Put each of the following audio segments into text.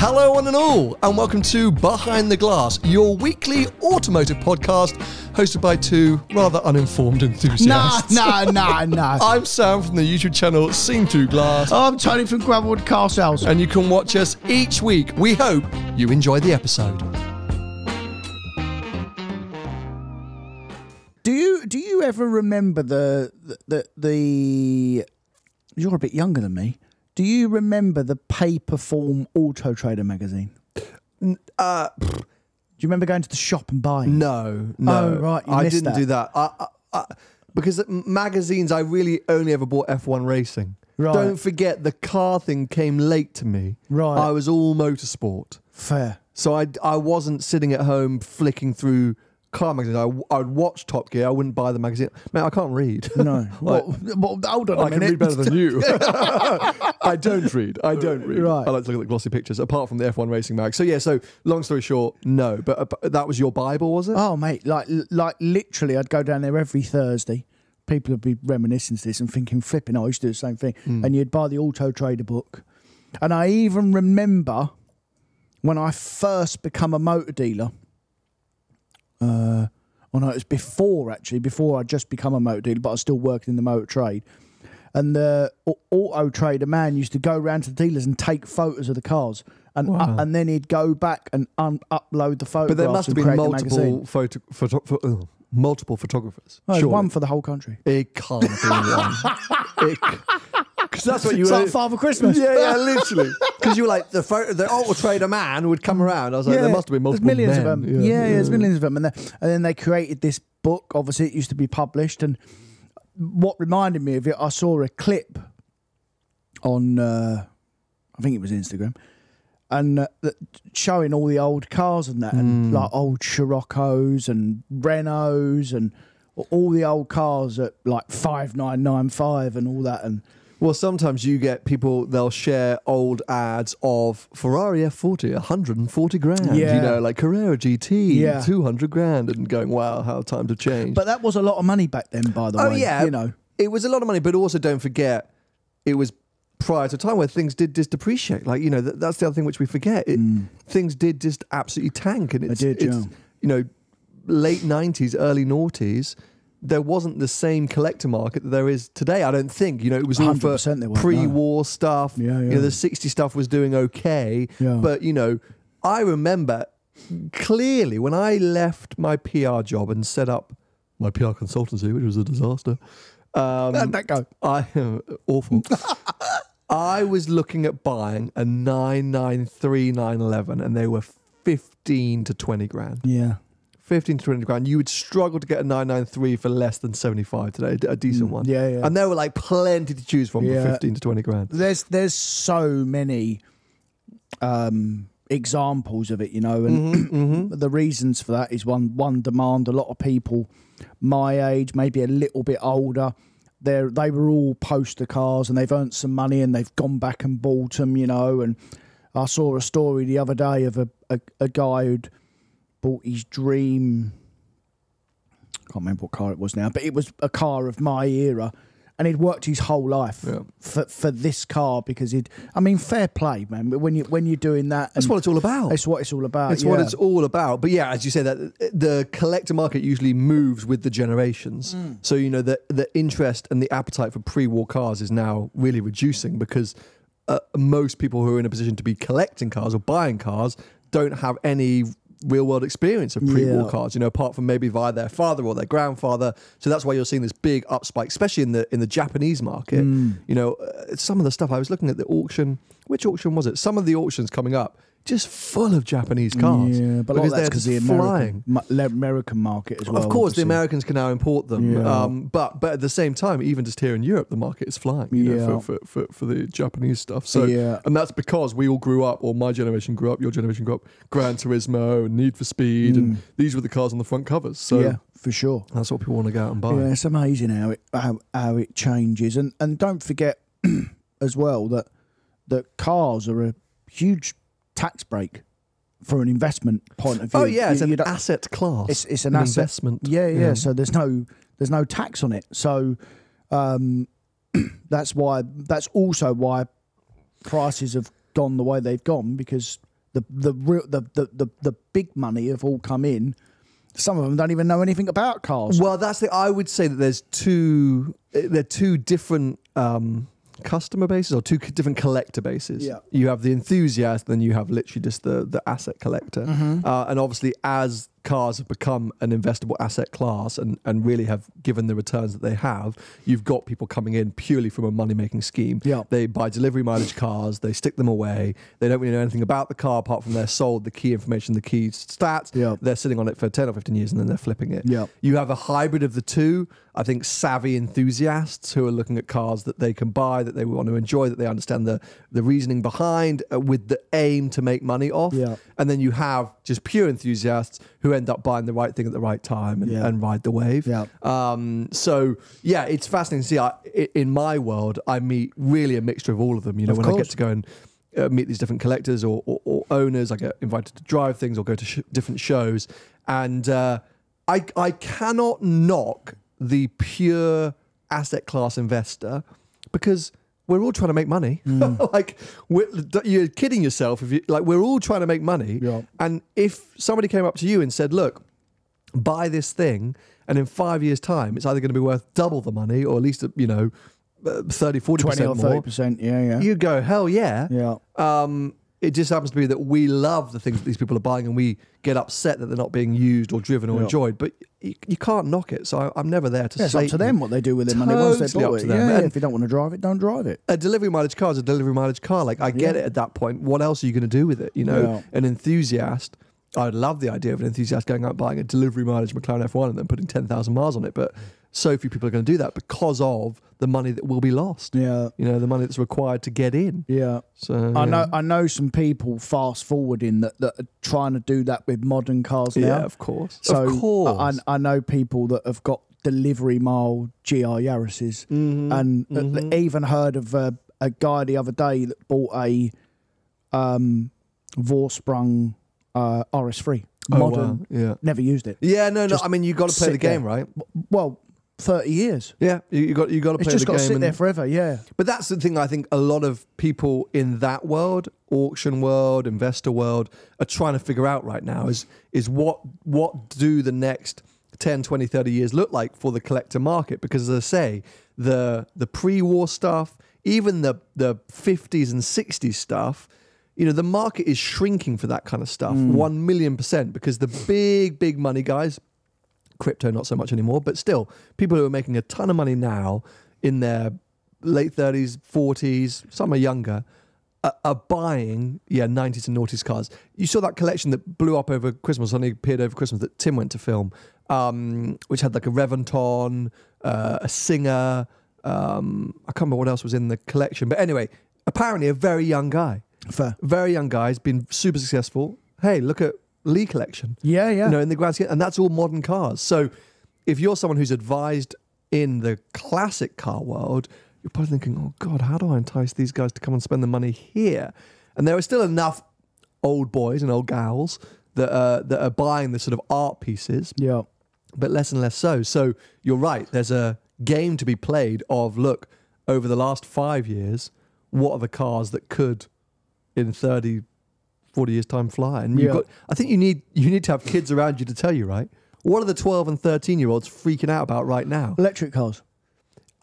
Hello, one and all, and welcome to Behind the Glass, your weekly automotive podcast hosted by two rather uninformed enthusiasts. no, no, no. I'm Sam from the YouTube channel Seen Through Glass, I'm Tony from Gravelwood Car Sales. and you can watch us each week. We hope you enjoy the episode. Do you do you ever remember the the the, the You're a bit younger than me. Do you remember the paper form Auto Trader magazine? Uh, Do you remember going to the shop and buying? no, no. Oh, right, you I didn't that. do that. I, I, I, because magazines, I really only ever bought F1 racing. Right. Don't forget, the car thing came late to me. Right. I was all motorsport. Fair. So I, I wasn't sitting at home flicking through car magazines. I, I would watch Top Gear. I wouldn't buy the magazine. Man, I can't read. No. Like, well, well, hold on a I can read better than you. I don't read. I don't read. Right. I like to look at the glossy pictures, apart from the F1 racing mag. So yeah. So long story short, no. But, uh, that was your Bible, was it? Oh mate, like like literally, I'd go down there every Thursday. People would be reminiscing to this and thinking, flipping, I used to do the same thing. And you'd buy the Auto Trader book. And I even remember when I first become a motor dealer. Uh, oh no, it was before actually, before I just become a motor dealer, but I was still working in the motor trade. And the uh, au- Auto Trader man used to go around to the dealers and take photos of the cars, and uh, Wow. and then he'd go back and un- upload the photos. but there must have been create the magazine. multiple photo, photo, pho- ugh, multiple photographers. Oh, Surely. one for the whole country. It can't be one. Because that's what you It's were. like Father Christmas. yeah, yeah, literally. Because you were like the photo, the auto trader man would come around. I was like, there must have been multiple millions men. of them. Yeah, yeah, there's millions of them, and, and then they created this book. Obviously, it used to be published, and what reminded me of it, I saw a clip on, uh, I think it was Instagram, and uh, showing all the old cars and that, Hmm. and like old Scirocco's and Renaults and all the old cars at like five nine nine five and all that, and Well, sometimes you get people, they'll share old ads of Ferrari F40, 140 grand. Yeah. You know, like Carrera GT, Yeah. 200 grand, and going, wow, how times have changed. but that was a lot of money back then, by the oh, way. Oh, yeah. you know. It was a lot of money, but also don't forget, it was prior to a time where things did just depreciate. Like, you know, that, that's the other thing which we forget. It, mm. Things did just absolutely tank. And it's, did, it's yeah. you know, late 90s, early noughties. There wasn't the same collector market that there is today. I don't think. You know, it was all for 100% no. pre-war stuff. Yeah, You know, the 60 stuff was doing okay. Yeah. But, you know, I remember clearly when I left my PR job and set up my PR consultancy, which was a disaster. Um, How'd that go? I awful. I was looking at buying a 993 911 and they were 15 to 20 grand. Yeah. 15 to 20 grand. You would struggle to get a 993 for less than 75 today, a decent one. Mm, yeah, yeah. And there were like plenty to choose from Yeah. for 15 to 20 grand. there's there's so many um examples of it you know and Mm-hmm, the reasons for that is one one demand a lot of people my age maybe a little bit older they they were all poster cars and they've earned some money and they've gone back and bought them you know and i saw a story the other day of a, a, a guy who'd bought his dream I can't remember what car it was now, but it was a car of my era, and he'd worked his whole life Yeah. for for this car because he'd. I mean, fair play, man. But when you when you're doing that, That's what it's all about. That's what it's all about. It's what it's all about. But yeah, as you say, that the collector market usually moves with the generations. Mm. So you know the the interest and the appetite for pre-war cars is now really reducing because uh, most people who are in a position to be collecting cars or buying cars don't have any real world experience of pre-war Yeah. cars you know apart from maybe via their father or their grandfather. So that's why you're seeing this big up spike especially in the in the japanese market. Mm. you know uh, some of the stuff i was looking at the auction. Which auction was it? Some of the auctions coming up just full of japanese cars Yeah, but of that's because the American, American market as well. of course, the. Americans can now import them, Yeah. um, but but at the same time, even just here in Europe, the market is flying you know, for, for, for, for the Japanese stuff. So, Yeah. and that's because we all grew up, or my generation grew up, your generation grew up, Gran Turismo and Need for Speed, and these were the cars on the front covers. So Mm. yeah, for sure. that's what people want to go out and buy. Yeah, it's amazing how it how, how it changes, and and don't forget as well that that cars are a huge tax break for an investment point of view. Oh yeah, it's You- an asset class. it's it's an, asset. investment. Yeah, yeah, So there's no there's no tax on it. So um, that's why that's also why prices have gone the way they've gone because the the real the, the the the big money have all come in. Some of them don't even know anything about cars. Well, that's the. I would say that there's two. They're two different um, customer bases or two different collector bases. Yeah. You have the enthusiast, then you have literally just the the asset collector. Mm-hmm. Uh, and obviously, as cars have become an investable asset class and and really have given the returns that they have, you've got people coming in purely from a money making scheme. Yeah. They buy delivery mileage cars. They stick them away. They don't really know anything about the car apart from they're sold the key information, the key stats. Yeah. They're sitting on it for ten or fifteen years and then they're flipping it. Yeah. You have a hybrid of the two. I think savvy enthusiasts who are looking at cars that they can buy, that they want to enjoy, that they understand the, the reasoning behind, uh, with the aim to make money off. Yeah. And then you have just pure enthusiasts who end up buying the right thing at the right time and, Yeah. and ride the wave. Yeah. Um, so yeah, it's fascinating to see. I, in my world, I meet really a mixture of all of them. You know, Of when I get to go and uh, meet these different collectors or, or, or owners, I get invited to drive things or go to sh- different shows, and uh, I I cannot knock the pure asset class investor because. We're all trying to make money. Mm. like we're, you're kidding yourself if you like. We're all trying to make money. Yeah. And if somebody came up to you and said, "Look, buy this thing and in five years time it's either going to be worth double the money or at least you know uh, 30 40 Twenty or percent thirty more percent. Yeah, yeah, you go hell yeah yeah. um, it just happens to be that we love the things that these people are buying and we get upset that they're not being used or driven or Yeah. enjoyed but you, you can't knock it so I, i'm never there to Yeah, it's say up to them what they do with their money once they bought it. Yeah, if you don't want to drive it, don't drive it. a delivery mileage car is a delivery mileage car. Like I get Yeah. it at that point. What else are you going to do with it? You know, an enthusiast. I'd love the idea of an enthusiast going out and buying a delivery mileage McLaren F1 and then putting ten thousand miles on it. But so few people are going to do that because of the money that will be lost. Yeah, You know, the money that's required to get in. yeah. So I yeah. know. I know some people fast forwarding that, that are trying to do that with modern cars now. Yeah, of course. So of course. I, I know people that have got delivery mile GR Yaris's, Mhm, and uh, mhm. even heard of a, a guy the other day that bought a um, Vorsprung uh, RS3 Oh, modern. wow. Yeah. Never used it. Yeah. No. No. Just I mean, you got to play the game, there. right? Well, thirty years. Yeah. You, you got you got to play. It's just got to sit there forever. Yeah. But that's the thing I think a lot of people in that world, auction world, investor world, are trying to figure out right now is is what what do the next 10, 20, 30 years look like for the collector market? Because as I say, the the pre-war stuff, even the the 50s and 60s stuff, you know, the market is shrinking for that kind of stuff. Mm. One million percent because the big, big money guys, crypto not so much anymore, but still, people who are making a ton of money now in their late 30s, 40s, some are younger, are, are buying, yeah, 90s and noughties cars. You saw that collection that blew up over Christmas, only appeared over Christmas that Tim went to film, um, which had like a Reventon, uh, a Singer, um, I can't remember what else was in the collection. But anyway, apparently a very young guy, Fair. very young guy, has been super successful. Hey, look at Lee collection Yeah, yeah. you know, in the grand scheme, and that's all modern cars. So, if you're someone who's advised in the classic car world, you're probably thinking, "Oh God, how do I entice these guys to come and spend the money here?" And there are still enough old boys and old gals that are, that are buying the sort of art pieces, yeah. but less and less so. So you're right. There's a game to be played of look over the last five years, what are the cars that could, in 30, 40 years time, fly? And you've Yeah. got. I think you need you need to have kids around you to tell you, right? What are the 12 and 13 year olds freaking out about right now? Electric cars.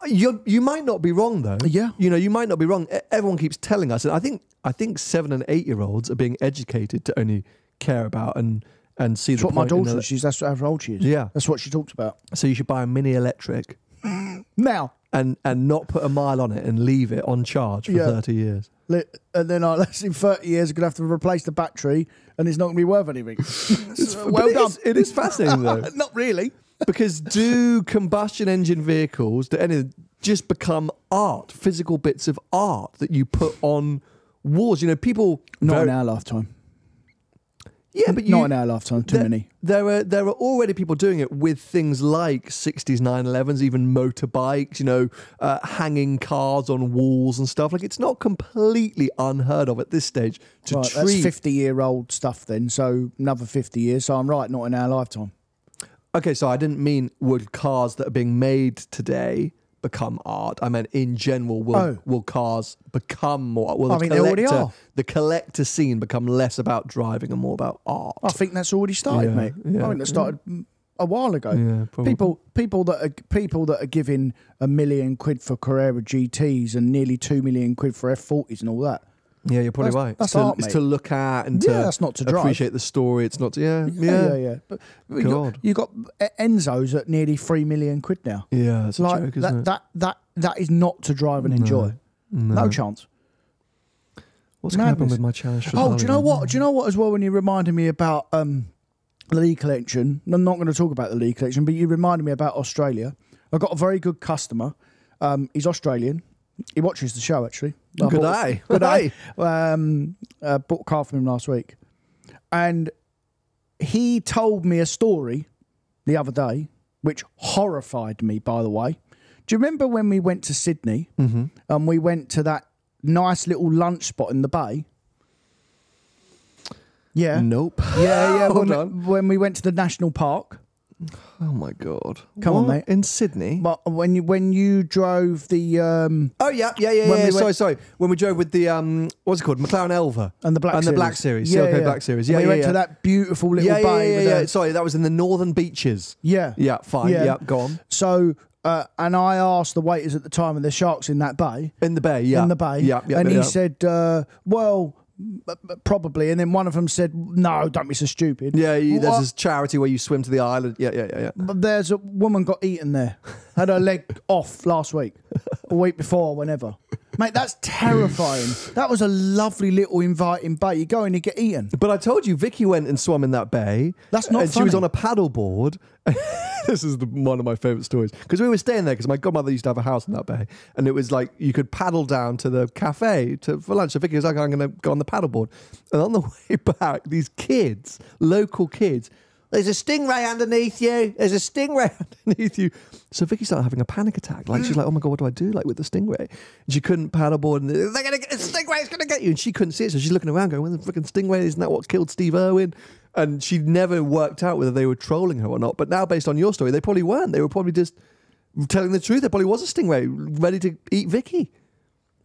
You you might not be wrong though. Yeah. You know, you might not be wrong. Everyone keeps telling us, and I think I think seven and eight year olds are being educated to only care about and and see That's the what my daughter. She's that's how old she is. Yeah. That's what she talks about. So you should buy a mini electric Now, and and not put a mile on it and leave it on charge for Yeah. 30 years. And then I, in 30 years, I'm going to have to replace the battery and it's not going to be worth anything. well But it done. is- it is fascinating though. not really. because do combustion engine vehicles do any just become art, physical bits of art that you put on walls? You know, people Not very- in our lifetime. Yeah, but you, not in our lifetime. Too there, many. There are there are already people doing it with things like 60s 911s, even motorbikes. You know, uh, hanging cars on walls and stuff. Like it's not completely unheard of at this stage to Right, that's treat. 50 year old stuff then. So another 50 years. So I'm right, not in our lifetime. Okay, so I didn't mean would cars that are being made today become art. I meant in general, will Oh. will cars become more? Will I the mean, they already are. the collector scene become less about driving and more about art? I think that's already started, Yeah, mate. yeah, I think that started mm, a while ago. Yeah, people, people that are people that are giving a million quid for Carrera GTS and nearly two million quid for F40s and all that. Yeah, you're probably That's- right. that's it's, to, it's to look at and Yeah, to that's not to drive. appreciate the story. It's not to, yeah, yeah, yeah, yeah. But you got, God. you got Enzo's at nearly three million quid now. Yeah, a like joke, isn't that, it? that, that, that is not to drive and enjoy. No, chance. What's going to happen with my challenge? Oh, do you know what? Do you know what as well? When you reminded me about um, the Lee collection, I'm not going to talk about the Lee collection, but you reminded me about Australia. I've got a very good customer. Um, he's Australian. He watches the show actually. Good bought- eye. Good eye. Um, uh, bought a car from him last week, and he told me a story the other day, which horrified me. By the way, do you remember when we went to Sydney Mm-hmm. and we went to that nice little lunch spot in the bay? Yeah. Nope. Yeah, yeah. Hold when, on. when we went to the national park, Oh my god. Come on, What? mate. In Sydney. but when you when you drove the um Oh yeah, yeah, yeah, When yeah. we sorry, sorry. When we drove with the um, what's it called, McLaren Elva and the black and series. the Black Series, yeah, CLK Black Series. Yeah, we yeah, went yeah. to that beautiful little yeah, yeah, bay. yeah, yeah. the- Sorry, that was in the Northern Beaches. yeah, Yeah, fine. Yeah. Yeah, go on. So, uh, and I asked the waiters at the time, and the sharks in that bay, In the bay. Yeah, in the bay, Yeah, yeah. and yeah. he said, uh, "Well, probably." And then one of them said, "No, don't be so stupid." Yeah, you, there's this charity where you swim to the island. Yeah, yeah, yeah, yeah. But there's a woman got eaten there, had her leg off last week, a week before, whenever. Mate, that's terrifying. That was a lovely little inviting bay. You go and you get eaten. But I told you, Vicky went and swam in that bay. That's not And she was on a paddleboard. this is the, one of my favourite stories because we were staying there because my godmother used to have a house in that bay, and it was like you could paddle down to the cafe to for lunch. So Vicky was like, "I'm going to go on the paddleboard," and on the way back, these kids, local kids. There's a stingray underneath you. There's a stingray underneath you. So Vicky started having a panic attack. Like she's mm. like, "Oh my god, what do I do? Like with the stingray?" And she couldn't paddleboard, and they're gonna get the stingray's gonna get you. And she couldn't see it, so she's looking around, going, "Where the freaking stingray? Isn't that what killed Steve Irwin?" And she never worked out whether they were trolling her or not. But now, based on your story, they probably weren't. They were probably just telling the truth. There probably was a stingray ready to eat Vicky,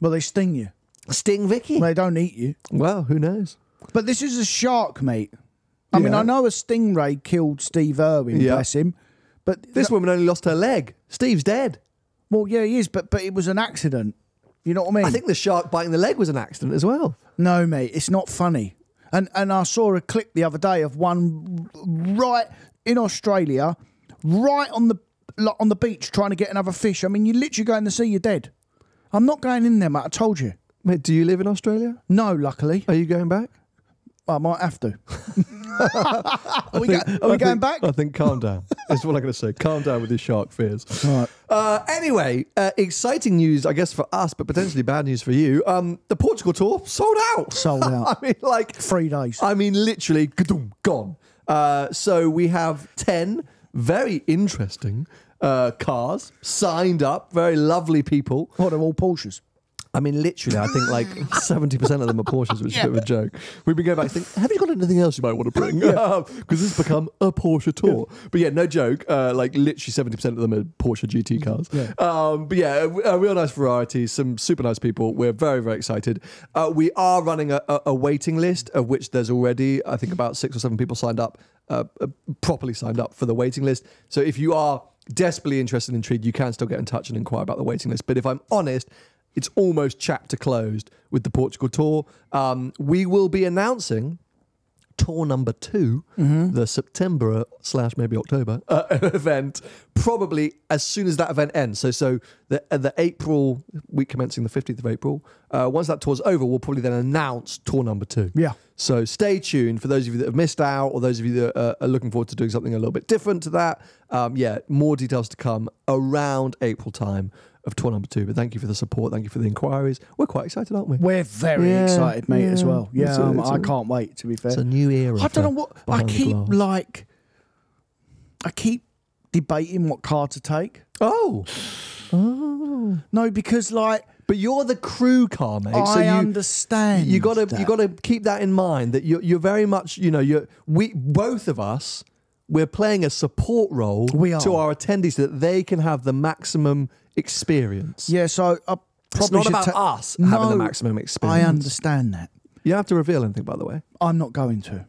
Well, they sting you. sting Vicky. They don't eat you. Well, who knows? But this is a shark, mate. I mean, I know a stingray killed Steve Irwin, Yeah. bless him. But This woman only lost her leg. Steve's dead. well, yeah, he is. But but it was an accident. You know what I mean? I think the shark biting the leg was an accident as well. No, mate, it's not funny. And and I saw a clip the other day of one right in Australia, right on the on the beach trying to get another fish. I mean, you literally go in the sea, you're dead. I'm not going in there, mate. I told you. Mate, do you live in Australia? No, luckily, Are you going back? I might have to. are we, think- go, are we going think- back? I think calm down. That's what I'm going to say. Calm down with your shark fears. Right. Uh, anyway, uh, exciting news, I guess, for us, but potentially bad news for you. Um, the Portugal tour sold out. Sold out. I mean, like, Three days. I mean, literally, gone. Uh, so we have 10 very interesting uh, cars signed up, very lovely people. What, they're all Porsches? I mean, literally, I think like 70% of them are Porsches, which is a bit of a joke. We've been going back and think, have you got anything else you might want to bring? Because this has become a Porsche tour. But yeah, no joke. Uh, like literally 70% of them are Porsche GT cars. Yeah. Um, but yeah, a, a real nice variety, some super nice people. We're very, very excited. Uh, we are running a, a, a waiting list, of which there's already, I think, about six or seven people signed up, uh, uh, properly signed up for the waiting list. So if you are desperately interested and intrigued, you can still get in touch and inquire about the waiting list. But if I'm honest, it's almost chapter closed with the Portugal tour. Um, we will be announcing tour number 2 the September slash maybe October uh, event, probably as soon as that event ends. So, so the uh, the April week commencing the fifteenth of April. Uh, once that tour's over, we'll probably then announce tour number two. Yeah. So stay tuned for those of you that have missed out, or those of you that uh, are looking forward to doing something a little bit different to that. Um, yeah, more details to come around April time of tour number two. But thank you for the support. Thank you for the inquiries. We're quite excited, aren't we? We're very Yeah, excited, mate, as well. Yeah, It's a- um, it's I a- can't wait, to be fair. It's a new era. I don't know what I keep like. I keep debating what car to take. Oh, oh, No, because like but you're the crew car, mate. so you, understand. you gotta that. you gotta keep that in mind that you're you're very much you know you're we both of us we're playing a support role We to our attendees so that they can have the maximum experience. Yeah, so I It's probably not should about us having the maximum experience. I understand that. You don't have to reveal anything, by the way. I'm not going to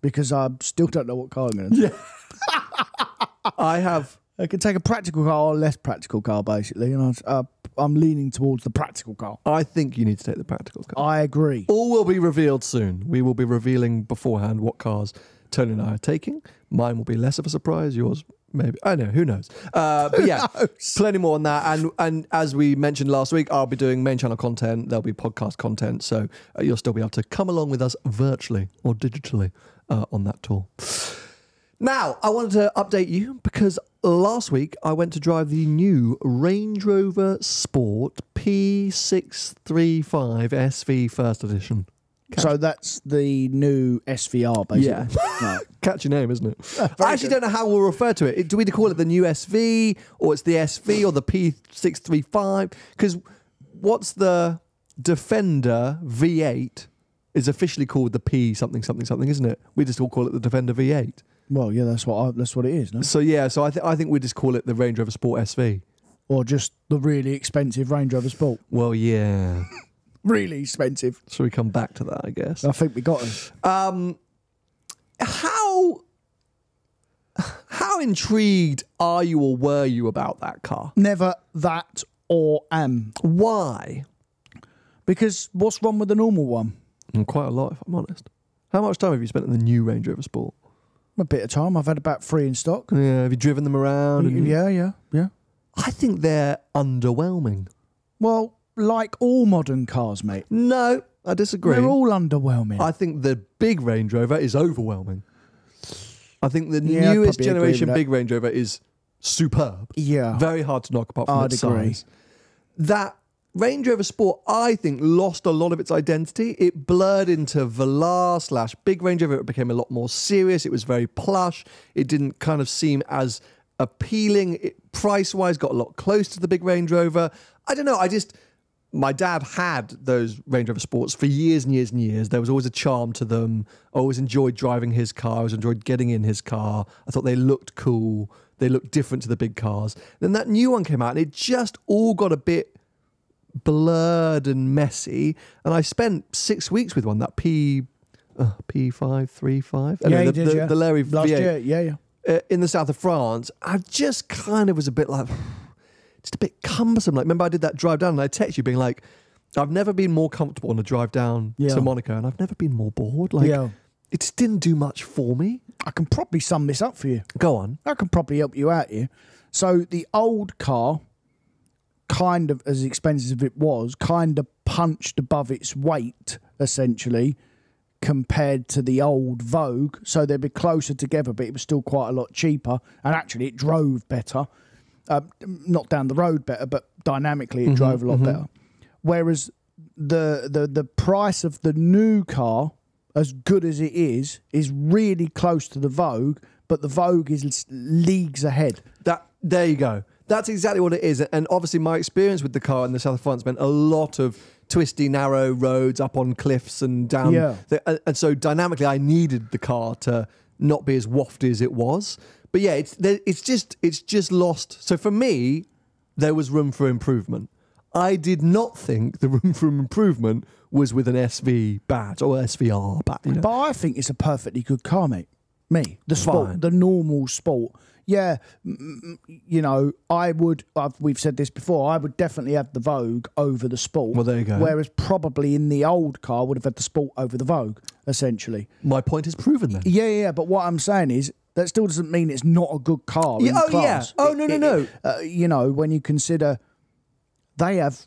because I still don't know what car I'm going to. Yeah. I have. I can take a practical car or a less practical car, basically, and I, uh, I'm leaning towards the practical car. I think you need to take the practical car. I agree. All will be revealed soon. We will be revealing beforehand what cars Tony and I are taking. Mine will be less of a surprise. Yours, maybe. I know. Who knows? Uh, but yeah, plenty more on that. And and as we mentioned last week, I'll be doing main channel content. There'll be podcast content, so uh, you'll still be able to come along with us virtually or digitally uh, on that tour. Now, I wanted to update you because last week I went to drive the new Range Rover Sport P635 SV First Edition. So that's the new SVR, basically. Yeah. Right. Catchy name, isn't it? I actually don't know how we'll refer to it. Do we call it the new SV or it's the SV or the P635? Because what's the Defender V8 is officially called the P something something something, isn't it? We just all call it the Defender V8. Well, yeah, that's what I, that's what it is, no? So yeah, so I, th- I think we just call it the Range Rover Sport SV. Or just the really expensive Range Rover Sport. Well, yeah. Really expensive. So we come back to that, I guess. I think we got it. Um, how how intrigued are you or were you about that car? Never that or am. Why? Because what's wrong with the normal one? Mm, Quite a lot, if I'm honest. How much time have you spent in the new Range Rover Sport? A bit of time. I've had about three in stock. Yeah, have you driven them around? and- Yeah, yeah, yeah. I think they're underwhelming. Well, like all modern cars, mate. No, I disagree. They're all underwhelming. I think the big Range Rover is overwhelming. I think the Yeah, I'd newest probably agree generation that. big Range Rover is superb. yeah. Very hard to knock apart from I'd its agree. size. That Range Rover Sport, I think, lost a lot of its identity. It blurred into Velar slash Big Range Rover. It became a lot more serious. It was very plush. It didn't kind of seem as appealing. It, price wise, got a lot close to the Big Range Rover. I don't know. I just. My dad had those Range Rover Sports for years and years and years. There was always a charm to them. I always enjoyed driving his car. I always enjoyed getting in his car. I thought they looked cool. They looked different to the big cars. Then that new one came out and it just all got a bit blurred and messy. And I spent six weeks with one, that P uh, P535. yeah, the, did, the, yeah. the Larry Last V8 year, yeah, yeah. uh, in the south of France. I just kind of was a bit like, just a bit cumbersome. Like, remember I did that drive down and I text you being like, I've never been more comfortable on a drive down Yeah. to Monaco and I've never been more bored. Like, yeah. it just didn't do much for me. I can probably sum this up for you. Go on. I can probably help you out here. So the old car, kind of as expensive as it was, kind of punched above its weight, essentially, compared to the old Vogue. So they'd be closer together, but it was still quite a lot cheaper. And actually, it drove better. Uh, not down the road better, but dynamically, it drove a lot better. Whereas the, the the price of the new car, as good as it is, is really close to the Vogue, but the Vogue is leagues ahead. That there you go. That's exactly what it is. And obviously, my experience with the car in the south of France meant a lot of twisty, narrow roads up on cliffs and down. Yeah. The, and so dynamically, I needed the car to not be as wafty as it was. But yeah, it's there- it's just it's just lost. So for me, there was room for improvement. I did not think the room for improvement was with an SV badge or SVR badge. You know? But I think it's a perfectly good car, mate. Me, the sport, Fine. the normal sport. Yeah, you know, I would. I've, we've said this before. I would definitely have the Vogue over the Sport. Well, there you go. Whereas probably in the old car would have had the Sport over the Vogue, essentially. My point is proven then. Yeah, yeah. But what I'm saying is that still doesn't mean it's not a good car. Yeah, oh, yeah. class. Oh, no, no, no. Uh, you know, when you consider they have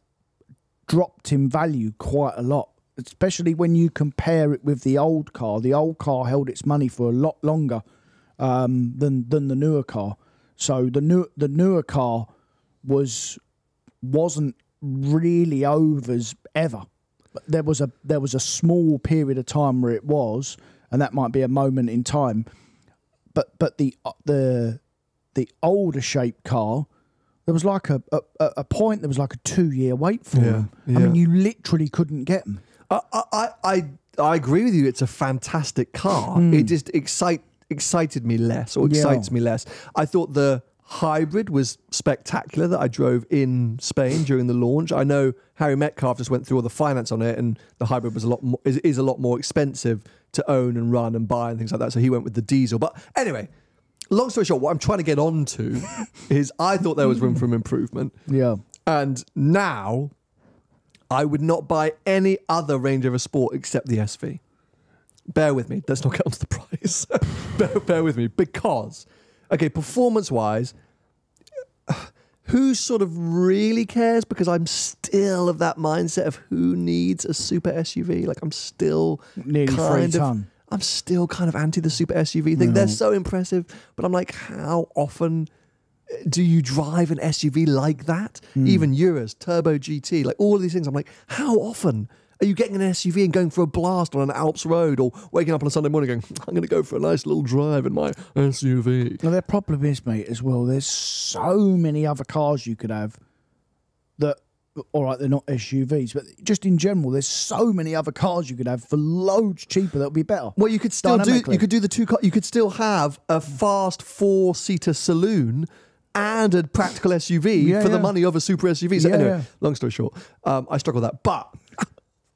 dropped in value quite a lot, especially when you compare it with the old car. The old car held its money for a lot longer um, than than the newer car. So the new the newer car was wasn't really overs ever. But there was a there was a small period of time where it was, and that might be a moment in time. But but the uh, the the older shape car, there was like a a, a point. There was like a two year wait for Yeah, them. I mean, you literally couldn't get them. I, I, I, I agree with you. It's a fantastic car. It just excite excited me less, or Yeah. excites me less. I thought the hybrid was spectacular that I drove in Spain during the launch. I know Harry Metcalf just went through all the finance on it, and the hybrid was a lot more, is, is a lot more expensive to own and run and buy and things like that. So he went with the diesel. But anyway, long story short, what I'm trying to get on to is I thought there was room for improvement, Yeah. and now I would not buy any other Range Rover Sport except the SV. Bear with me. Let's not get onto the price. bear, bear with me because, okay, performance wise, who sort of really cares? Because I'm still of that mindset of who needs a super SUV. Like I'm still Nearly three kind of, ton. I'm still kind of anti the super SUV thing. They're so impressive, but I'm like, how often eh, do you drive an SUV like that? Hmm. Even Urus, Turbo GT, like all of these things. I'm like, how often are you getting an SUV and going for a blast on an Alps road or waking up on a Sunday morning going, I'm going to go for a nice little drive in my SUV? Now, their problem is, mate, as well, there's so many other cars you could have that, all right, they're not SUVs, but just in general, there's so many other cars you could have for loads cheaper that would be better. Well, you could still do. You could do the two. car- You could still have a fast four-seater saloon and a practical SUV Yeah, for the money of a super SUV. So Yeah, anyway, yeah. long story short, um, I struggle with that. But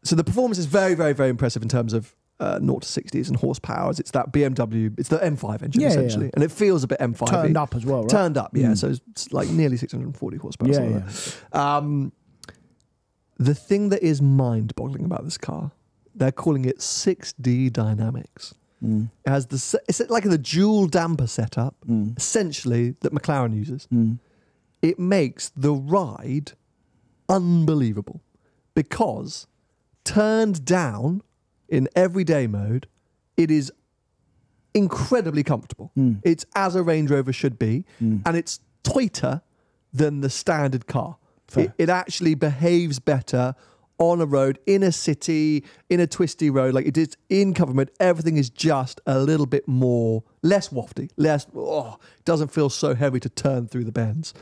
so the performance is very, very, very impressive in terms of. Uh, 0 to 60s and horsepower. It's that BMW, it's the M5 engine Yeah, yeah, essentially, yeah. and it feels a bit M5. Turned up as well, right? Turned up, yeah. Mm. So it's like nearly 640 horsepower. Yeah, that. Um, the thing that is mind boggling about this car, they're calling it 6D dynamics. Mm. It has the it's like the dual damper setup, essentially that McLaren uses. Mm. It makes the ride unbelievable because turned down in everyday mode, it is incredibly comfortable. Mm. It's as a Range Rover should be, and it's tighter than the standard car. It, it actually behaves better on a road, in a city, in a twisty road. Like it is in government, everything is just a little bit more, less wafty, less, oh, doesn't feel so heavy to turn through the bends.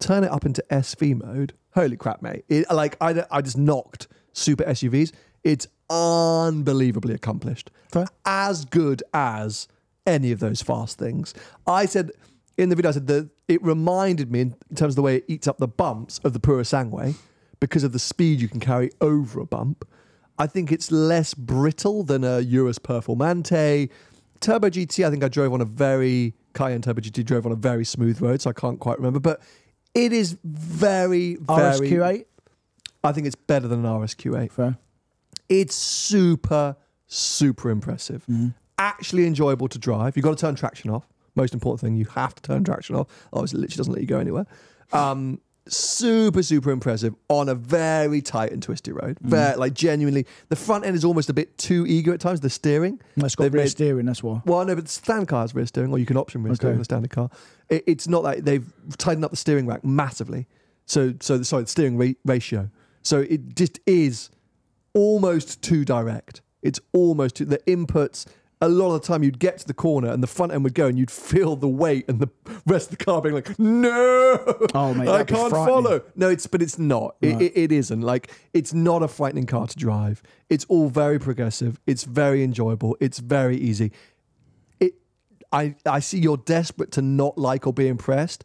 Turn it up into SV mode. Holy crap, mate. It, like I, I just knocked super SUVs. It's unbelievably accomplished. Fair. As good as any of those fast things. I said in the video, I said that it reminded me in terms of the way it eats up the bumps of the Purosangue because of the speed you can carry over a bump. I think it's less brittle than a Urus Performante. Turbo GT, I think I drove on a very Cayenne Turbo GT drove on a very smooth road, so I can't quite remember. But it is very, very. RSQ8? I think it's better than an RSQ8. Fair. It's super, super impressive. Mm-hmm. Actually enjoyable to drive. You've got to turn traction off. Most important thing, you have to turn traction off. Otherwise, it literally doesn't let you go anywhere. Um, super, super impressive on a very tight and twisty road. Mm-hmm. Very, like genuinely, the front end is almost a bit too eager at times. The steering. It's got rear made- steering, that's why. well, no, but the standard car has rear steering, or you can option rear steering Okay. in the standard car. It, it's not that they've tightened up the steering rack massively. So, so sorry, the steering ra- ratio. So it just is almost too direct. It's almost too, the inputs. A lot of the time, you'd get to the corner and the front end would go, and you'd feel the weight and the rest of the car being like, "No, Oh, mate, I can't follow." No, it's but it's not. It, it, it isn't. Like it's not a frightening car to drive. It's all very progressive. It's very enjoyable. It's very easy. It. I I see you're desperate to not like or be impressed.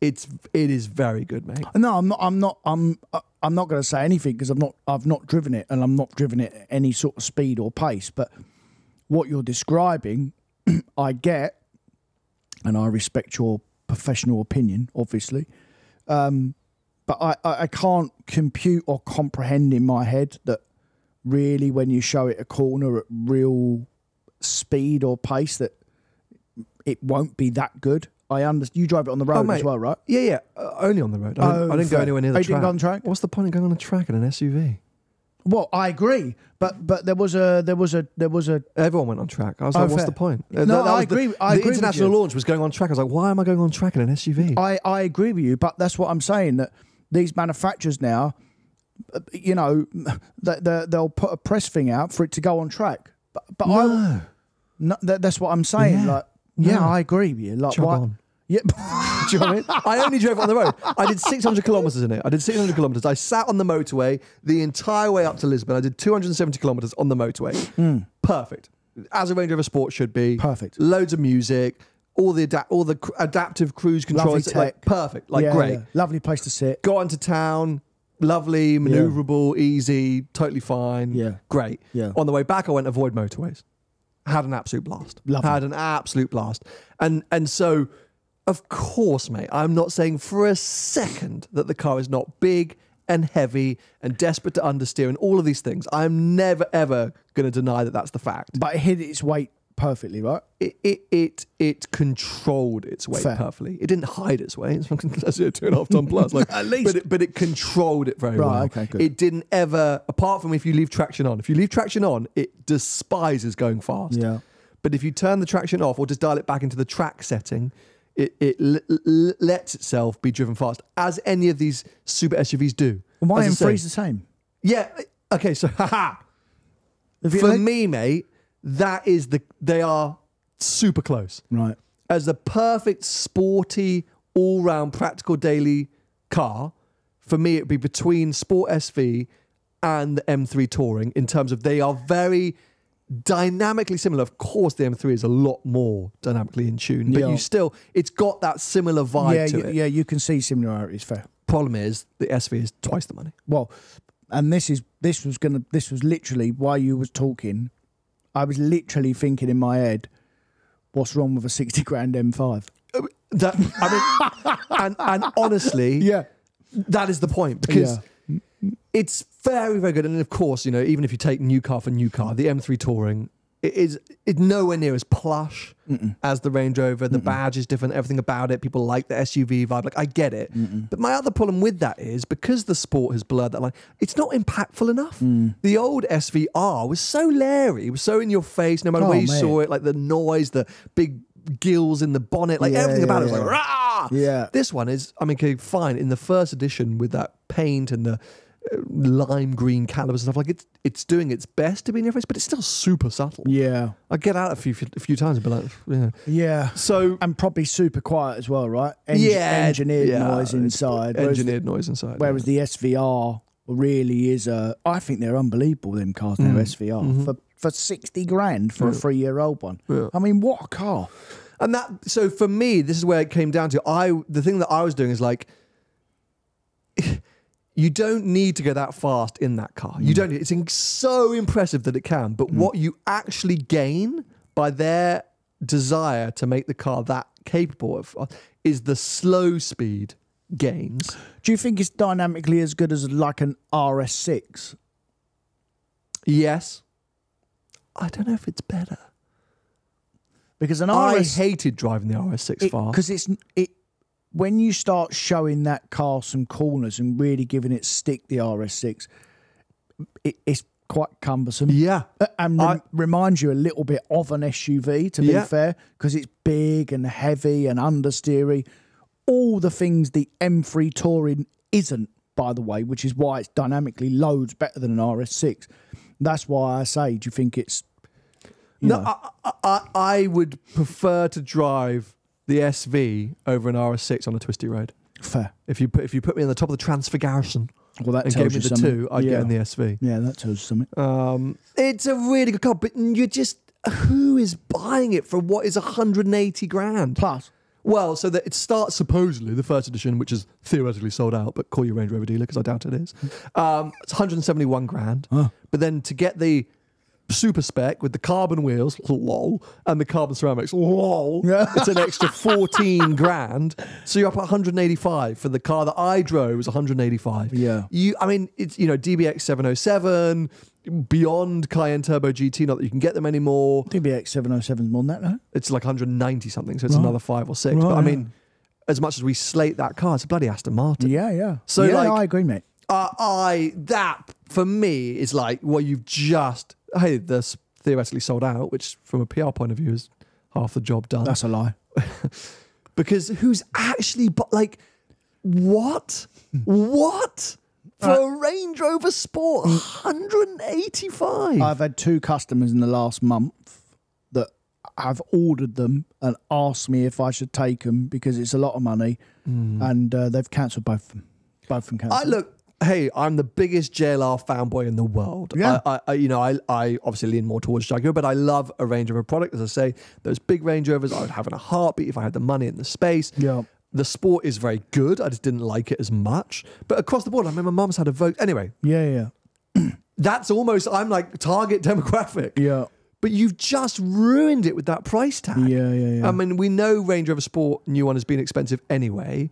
It's it is very good, mate. No, I'm not. I'm not. I'm. uh, I'm not going to say anything because I've not. I've not driven it, and I'm not driven it at any sort of speed or pace. But what you're describing, I get, and I respect your professional opinion, obviously. Um, but I, I, I can't compute or comprehend in my head that really, when you show it a corner at real speed or pace, that it won't be that good. I understand. You drive it on the road as well, right? Yeah, yeah. Uh, only on the road. I, didn't, Oh, I didn't go anywhere near Oh, the you track. didn't go on track? What's the point of going on a track in an SUV? Well, I agree, but but there was a there was a there was a Everyone went on track. I was Oh, like, what's fair. the point? No, that I was the- agree- I the agree with international launch was going on track. I was like, why am I going on track in an SUV? I I agree with you, but that's what I'm saying that these manufacturers now, uh, you know, that they, they'll put a press thing out for it to go on track. But but I no. no, that, that's what I'm saying. Yeah. Like yeah, No. I agree with you. Like why? on. Yeah. Do you know what I mean? I only drove on the road. I did 600 kilometers in it. I did 600 kilometers. I sat on the motorway the entire way up to Lisbon. I did 270 kilometers on the motorway. Hmm. Perfect. As a Range Rover Sport should be. Perfect. Loads of music, all the adapt, all the cr- adaptive cruise control, Lovely it's like perfect, like Yeah, great. yeah. Lovely place to sit. Got into town, lovely, maneuverable, easy, totally fine. Yeah. great. Yeah. On the way back, I went avoid motorways. Had an absolute blast. Lovely. Had an absolute blast. And and so, of course, mate, I'm not saying for a second that the car is not big and heavy and desperate to understeer and all of these things. I'm never ever going to deny that that's the fact. But it hid its weight perfectly, right? It it it, it controlled its weight Fair. perfectly. It didn't hide its weight. That's a two and a half ton plus. Like At least. but it, but it controlled it very Right, well. okay, good. It didn't ever, apart from if you leave traction on. If you leave traction on, it despises going fast. Yeah. But if you turn the traction off or just dial it back into the track setting, it, it l- l- lets itself be driven fast, as any of these super SUVs do. Well, my As I say- M3's the same. Yeah. Okay. So, haha. For let- me, mate, that is the. They are super close Right. as the perfect sporty, all-round, practical daily car. For me, it'd be between Sport SV and the M3 Touring in terms of they are very dynamically similar. Of course, the M3 is a lot more dynamically in tune, but Yeah. you still, it's got that similar vibe yeah, to you, it. yeah, you can see similarities. Fair. Problem is, the SV is twice the money. Well, and this is this was gonna this was literally while you was talking, I was literally thinking in my head, what's wrong with a sixty grand M5? Uh, that I mean, and and honestly, Yeah. that is the point because it's very very good. And of course, you know, even if you take new car for new car, the M3 Touring it is it's nowhere near as plush as the Range Rover. The badge is different. Everything about it, people like the SUV vibe. Like I get it, but my other problem with that is because the Sport has blurred that line. It's not impactful enough. Mm. The old SVR was so leery, it was so in your face. No matter Oh, where you man. saw it, like the noise, the big gills in the bonnet, like Yeah, everything about it was like rah. Yeah. This one is, I mean, okay, fine. In the first edition with that paint and the lime green calipers and stuff, like it's it's doing its best to be in your face, but it's still super subtle. Yeah. I get out a few a few times and be like, yeah. Yeah. So And probably super quiet as well, right? Eng- yeah, Engineered yeah, noise inside. whereas- engineered noise inside. Whereas the SVR really is a. I think they're unbelievable. Them cars now, mm. SVR mm-hmm. for for sixty grand for a three year old one. Yeah. I mean, what a car! And that so for me, this is where it came down to. I the thing that I was doing is like you don't need to go that fast in that car. You don't. It's in- so impressive that it can, but what you actually gain by their desire to make the car that capable of uh, is the slow speed gains. Do you think it's dynamically as good as like an RS6? Yes, I don't know if it's better. Because an RS I hated driving the RS6 fast. because it's it when you start showing that car some corners and really giving it stick the RS6, it, it's quite cumbersome. Yeah, Uh, and rem- I- reminds you a little bit of an SUV, to be Yeah. fair, because it's big and heavy and understeery. All the things the M3 Touring isn't, by the way, which is why it's dynamically loads better than an RS6. That's why I say, do you think it's. you No, I, I I would prefer to drive the SV over an RS6 on a twisty road. fair? If you put if you put me on the top of the Transfagarasan, Well, that and tells gave me the something. two, I'd yeah. get in the SV. Yeah, that tells you something. Um, it's a really good car, but you're just who is buying it for what is 180 grand? Plus, Well, so that it starts supposedly the first edition, which is theoretically sold out, but call your Range Rover dealer because I doubt it is. Um, it's 171 grand. But then to get the super spec with the carbon wheels, lol, and the carbon ceramics, lol, Yeah. it's an extra 14 grand. So you're up at 185 for the car that I drove was 185. Yeah. You, I mean, it's you know DBX 707, beyond Cayenne Turbo GT. Not that you can get them anymore. DBX 707 is more than that, no? It's like 190 something, so it's Right. another five or six. but Right, I yeah. mean, as much as we slate that car, it's a bloody Aston Martin. Yeah, yeah. So, yeah, like- I agree, mate. Uh, I that for me is like well, you've just hey, this theoretically sold out, which from a PR point of view is half the job done. That's a lie. because who's actually but like what what for a Range Rover Sport 185? I've had two customers in the last month that have ordered them and asked me if I should take them because it's a lot of money, and uh, they've cancelled both of them. Both of them I look hey, I'm the biggest JLR fanboy in the world. Yeah. I, I, you know, I, I obviously lean more towards Jaguar, but I love a Range Rover product. As I say, those big Range Rovers I would have in a heartbeat if I had the money and the space. Yeah. The sport is very good. I just didn't like it as much. But across the board, I remember mum's had a vote. Anyway, Yeah, yeah, that's almost, I'm like target demographic. yeah, But you've just ruined it with that price tag. yeah, yeah, yeah. I mean, we know Range Rover Sport new one has been expensive anyway,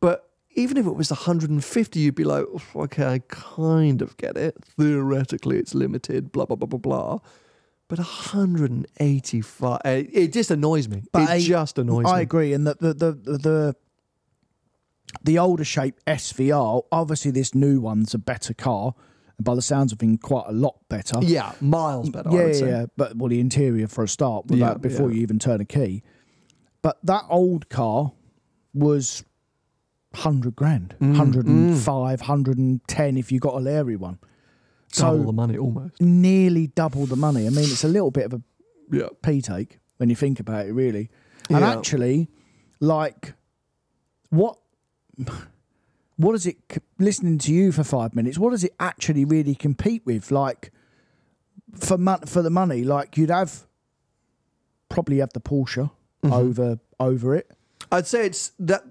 but even if it was 150, you'd be like, okay, I kind of get it. Theoretically, it's limited, blah blah blah blah blah. But 185, eh, it, it just annoys me. But it I- just annoys I me. I agree, and the the the the, the older shape SVR, obviously this new one's a better car, and by the sounds of things, quite a lot better. Yeah, miles better. I yeah, would yeah, say. yeah. But well, the interior for a start, without, Yeah, before yeah. you even turn a key. But that old car was hundred grand, Mm, hundred and five, hundred and ten if you got a Larry one. Double the money almost. nearly double the money. I mean, it's a little bit of a Yeah. p take when you think about it, really. And Yeah. actually, like, what what does it? Listening to you for five minutes, what does it actually really compete with? Like, for mon- for the money, like you'd have probably have the Porsche Mm-hmm. over over it. I'd say it's that.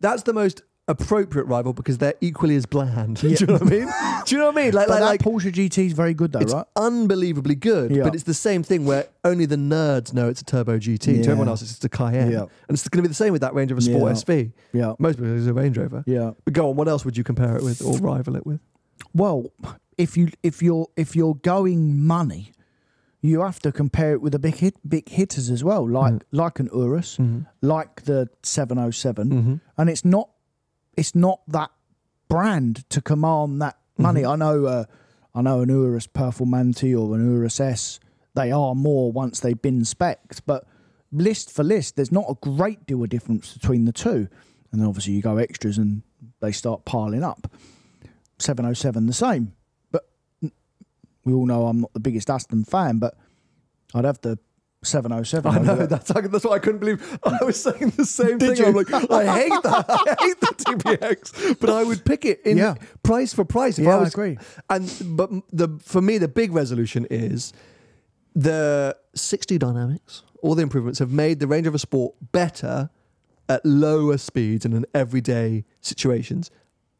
That's the most appropriate rival because they're equally as bland. Do you know what I mean? Do you know what I mean? Like, But like, that like Porsche GT is very good, though, it's right? unbelievably good, Yeah. but it's the same thing where only the nerds know it's a turbo GT. To everyone else, it's just a Cayenne. Yeah. And it's going to be the same with that Range Rover Sport Yeah. SV. Yeah, Most people it's a Range Rover. yeah. But go on, what else would you compare it with or rival it with? Well, if you if you're if you're going money, you have to compare it with the big hit big hitters as well, like Mm. like an Urus, like the 707, Mm-hmm. and it's not it's not that brand to command that money. Mm-hmm. I know uh, I know an Urus Performante or an Urus S, they are more once they've been specced, but list for list, there's not a great deal of difference between the two. And then obviously you go extras and they start piling up. 707 the same. We all know I'm not the biggest Aston fan, but I'd have the 707. I know that's that's what I couldn't believe. I was saying the same Did thing. I'm you? like, I hate that. I hate the DBX, but I would pick it in Yeah. price for price. If Yeah, I I was, agree. And but the for me the big resolution is the 6D dynamics. All the improvements have made the Range Rover Sport better at lower speeds and in everyday situations.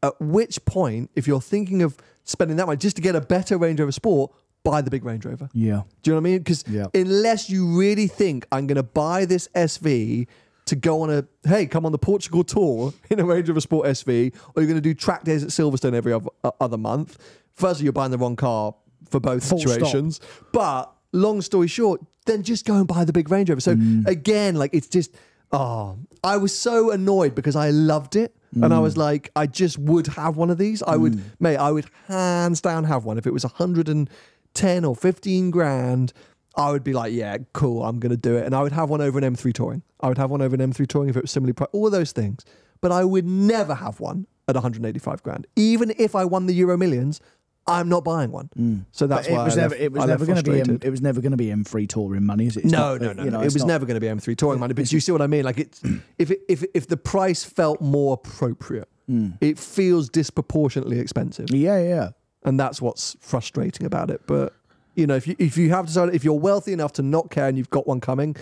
At which point, if you're thinking of spending that money just to get a better Range Rover Sport, buy the big Range Rover. Yeah. Do you know what I mean? Because Yeah. unless you really think I'm going to buy this SV to go on a hey, come on the Portugal tour in a Range Rover Sport SV, or you're going to do track days at Silverstone every other, uh, other month. Firstly, you're buying the wrong car for both Full stop. situations. But long story short, then just go and buy the big Range Rover. So Mm. again, like it's just oh, I was so annoyed because I loved it. And Mm. I was like, I just would have one of these. I would, mate, I would hands down have one. If it was 110 or 15 grand, I would be like, yeah, cool, I'm going to do it. And I would have one over an M3 Touring. I would have one over an M3 Touring if it was similarly priced, all those things. But I would never have one at 185 grand. Even if I won the Euro Millions, I'm not buying one. Mm. So that's But it why was I never left- it was I never left going to be um, M, it was never going to be M3 touring money, is it? It's No, not, no, no, you no. know, It was not- never going to be M3 touring money. But do you see what I mean? Like it, mm. if it, if if the price felt more appropriate, mm. it feels disproportionately expensive, Yeah, yeah. and that's what's frustrating about it. But you know, if you if you have decided if you're wealthy enough to not care and you've got one coming,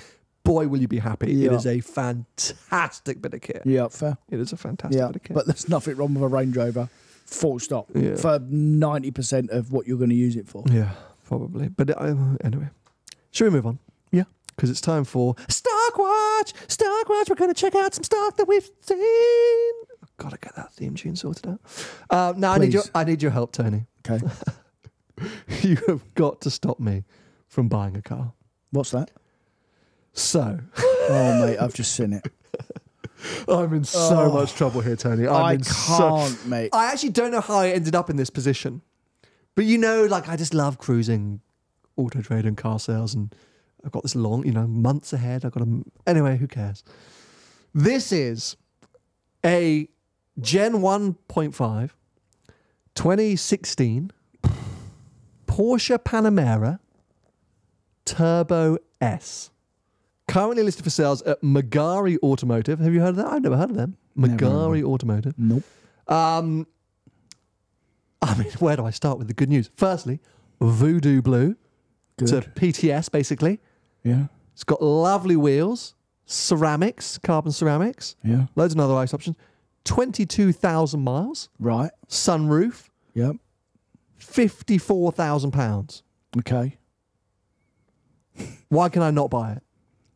boy, will you be happy! It Yeah. is a fantastic bit of kit. Yeah, fair. It is a fantastic Yeah, bit of kit. but there's nothing wrong with a Range Rover. Full stop. Yeah. For ninety percent of what you're going to use it for. yeah, probably. But uh, anyway, should we move on? Yeah. because it's time for Stock Watch. Stock Watch. We're going to check out some stock that we've seen. I've got to get that theme tune sorted out. Uh, now I need your I need your help, Tony. Okay. you have got to stop me from buying a car. What's that? So Oh mate, I've just seen it. I'm in so Oh. much trouble here, Tony. I'm I in can't, mate. I actually don't know how I ended up in this position, but you know, like I just love cruising, auto trade and car sales, and I've got this long, you know, months ahead. I've got a anyway. Who cares? This is a Gen 1.5 2016 Porsche Panamera Turbo S. Currently listed for sales at Magari Automotive. Have you heard of that? I've never heard of them. Never heard of Magari Automotive. Nope. Um, I mean, where do I start with the good news? Firstly, Voodoo Blue. It's a PTS basically. Yeah. It's got lovely wheels, ceramics, carbon ceramics, Yeah. loads of other ice options. 22,000 miles, Right. sunroof, Yep. 54,000 pounds. Okay. Why can I not buy it?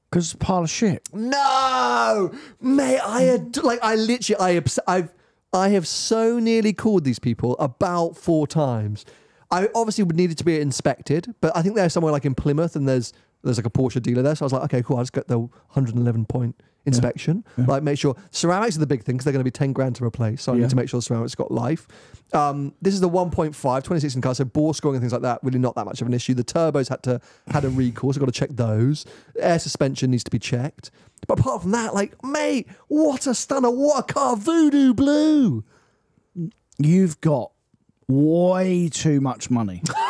Because it's a pile of shit. No, mate. I had like I literally I I've I have so nearly called these people about four times. I obviously would need it to be inspected, but I think they're somewhere like in Plymouth and there's there's like a Porsche dealer there. So I was like, okay, cool. I'll just get the 111 point inspection. Like make sure ceramics are the big thing because they're going to be 10 grand to replace. So I Yeah. need to make sure the ceramics got life. Um, this is the 1.5 2016 car, so bore scoring and things like that really not that much of an issue. The turbos had to had a recall, so I've got to check those. Air suspension needs to be checked. But apart from that, like, mate, what a stunner! What a car! Voodoo blue. You've got way too much money.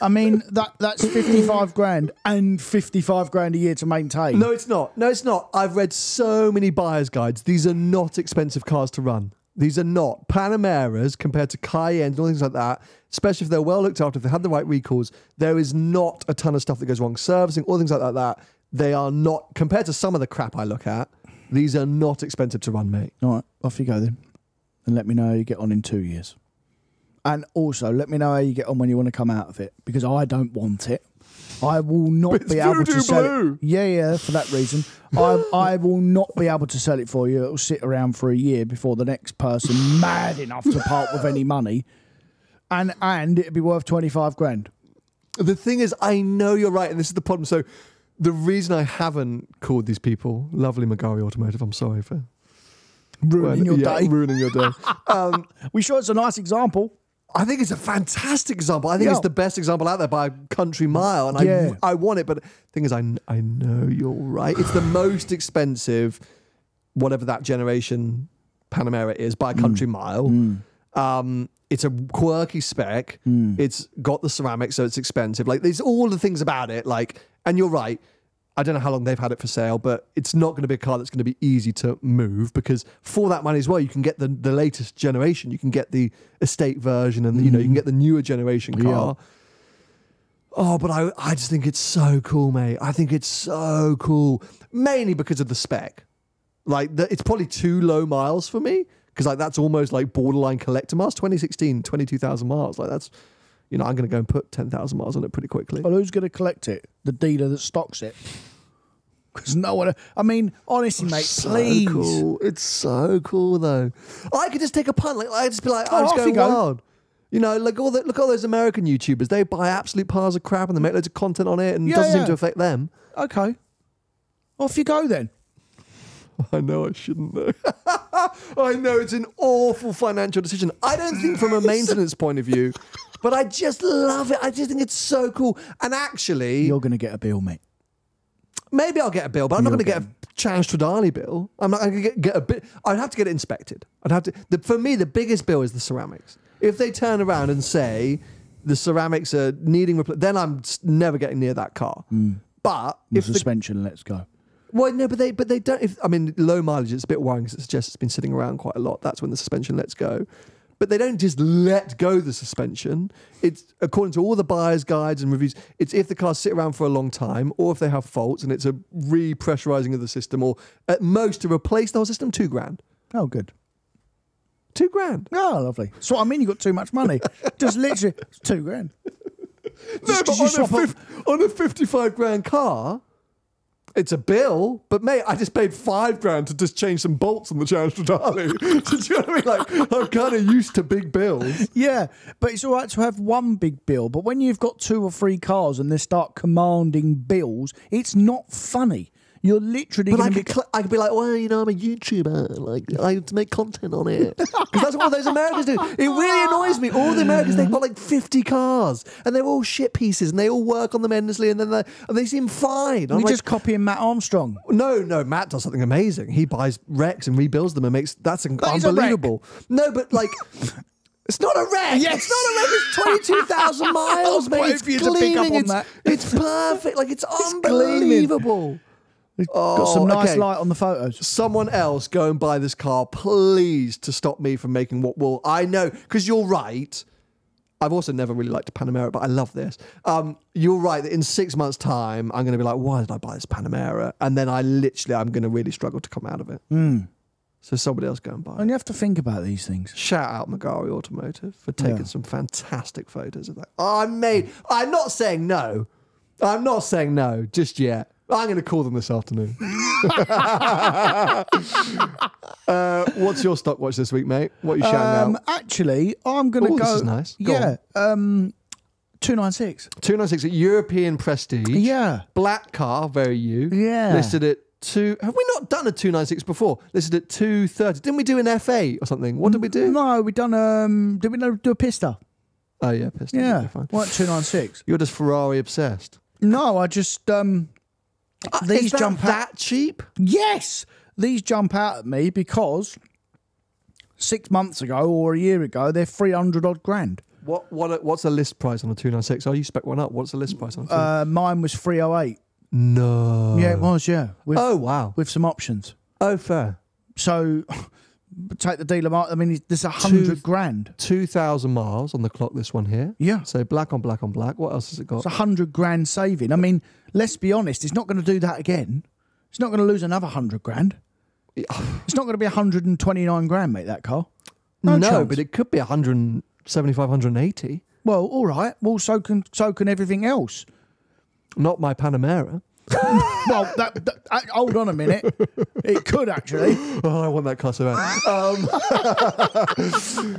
I mean, that that's 55 grand and 55 grand a year to maintain. No, it's not. No, it's not. I've read so many buyer's guides. These are not expensive cars to run. These are not Panameras compared to Cayennes and all things like that. Especially if they're well looked after, if they had the right recalls. There is not a ton of stuff that goes wrong. Servicing, all things like that. They are not compared to some of the crap I look at. These are not expensive to run, mate. All right, off you go then. And let me know how you get on in two years. And also, let me know how you get on when you want to come out of it because I don't want it. I will not be able to sell Blue. it. Yeah, yeah, for that reason. I, I will not be able to sell it for you. It'll sit around for a year before the next person mad enough to part with any money. And and it'd be worth 25 grand. The thing is, I know you're right, and this is the problem. So, the reason I haven't called these people, lovely Magari Automotive, I'm sorry for Ruining your yeah, day. ruining your day. um, we sure it's a nice example. I think it's a fantastic example. I think Yeah. it's the best example out there by a country mile, and Yeah. I I want it. But the thing is, I I know you're right. It's the most expensive, whatever that generation Panamera is by a Mm. country mile. Um, it's a quirky spec. Mm. It's got the ceramics, so it's expensive. Like there's all the things about it. Like, and you're right. I don't know how long they've had it for sale, but it's not going to be a car that's going to be easy to move because for that money as well, you can get the, the latest generation. You can get the estate version and, you know, you can mm. get the newer generation car. Oh, but I, I just think it's so cool, mate. I think it's so cool. Mainly because of the spec. Like, the, it's probably too low miles for me because, like, that's almost like borderline collector miles. 2016, 22,000 miles. Like, that's, you know, I'm going to go and put 10,000 miles on it pretty quickly. Well, who's going to collect it? The dealer that stocks it. Because no one. I mean, honestly, mate, so please. cool. It's so cool though. I could just take a punt. Like I'd just be like, Oh, oh I'm just going you go. wild. You know, like all the, look at all those American YouTubers. They buy absolute piles of crap and they make loads of content on it, and it Yeah, doesn't yeah. seem to affect them. Okay. Off you go then. I know I shouldn't though. I know it's an awful financial decision. I don't think from a maintenance point of view, but I just love it. I just think it's so cool. And actually, You're going to get a bill, mate. Maybe I'll get a bill, but I'm not You'll going to get a Challenge Stradale bill. I'm not going to get, get a bit. I'd have to get it inspected. I'd have to. The, for me, the biggest bill is the ceramics. If they turn around and say the ceramics are needing then I'm never getting near that car. Hmm. But The if the, suspension, let's go. Well, no, but they but they don't. If I mean low mileage, it's a bit worrying because it suggests it's been sitting around quite a lot. That's when the suspension lets go. But they don't just let go the suspension. It's according to all the buyers' guides and reviews. It's if the cars sit around for a long time, or if they have faults, and it's a repressurizing of the system, or at most to replace the whole system, two grand. Oh, good. Two grand. Oh, lovely. So I mean, you got too much money. Just literally two grand. No, Just but on a, fif- on a fifty-five grand car, it's a bill. But mate, I just paid five grand to just change some bolts on the Challenge Stradale. Do you know what I mean? Like I'm kind of used to big bills. Yeah, but it's all right to have one big bill. But when you've got two or three cars and they start commanding bills, it's not funny. You're literally But I going to could, be. cl- I could be like, well, you know, I'm a YouTuber. Like, I have to make content on it. Because that's what those Americans do. It really annoys me. All the Americans, they've got like 50 cars and they're all shit pieces and they all work on them endlessly and then they and they seem fine. I'm You're like, just copying Matt Armstrong. no, no, Matt does something amazing. He buys wrecks and rebuilds them and makes that's un- That is a wreck. unbelievable. No, but like. It's not a wreck. Yes. It's not a wreck. It's 22,000 miles, mate. wait It's for you to pick up gleaming. on It's, that. it's perfect. Like, it's, gleaming. unbelievable. Got some Oh, nice okay. light on the photos. someone else go and buy this car, please, to stop me from making what will I know because you're right. I've also never really liked a Panamera, but I love this. Um, you're right that in six months' time, I'm going to be like, why did I buy this Panamera? And then I literally, I'm going to really struggle to come out of it. So somebody else go and buy it. And you have to think about these things. Shout out Magari Automotive for taking Yeah. some fantastic photos of that. I made. I'm not saying no. I'm not saying no just yet. I'm going to call them this afternoon. uh, what's your stock watch this week, mate? What are you shouting Um, out? actually, I'm going to go. this is nice. Go yeah, um, two nine six. Two nine six European Prestige. Yeah, Black car, very you. Yeah. Listed at two. Have we not done a two nine six before? Listed at two thirty. Didn't we do an F8 or something? What did we do? no, we done. Um, did we do a pista? Oh yeah, Pista. Yeah, fine. what two nine six? You're just Ferrari obsessed. No, I just um, Uh, Is that jump out. that cheap? Yes, these jump out at me because six months ago or a year ago they're three hundred odd grand. What what what's the list price on a two nine six? Oh, you spec one up. What's the list price on a two? Uh, mine was three oh eight. no. Yeah, it was. Yeah, with Oh wow. with some options. Oh fair. So take the dealer mark. I mean, there's a hundred grand. Two thousand miles on the clock. This one here. Yeah. So black on black on black. What else has it got? It's a hundred grand saving. I mean, let's be honest. It's not going to do that again. It's not going to lose another hundred grand. It's not going to be 129 grand, mate. That car. No, chance. but it could be 175, 180. Well, all right. Well, so can so can everything else. Not my Panamera. Well, that, that, uh, hold on a minute. It could actually. Oh, I want that car so bad. Um,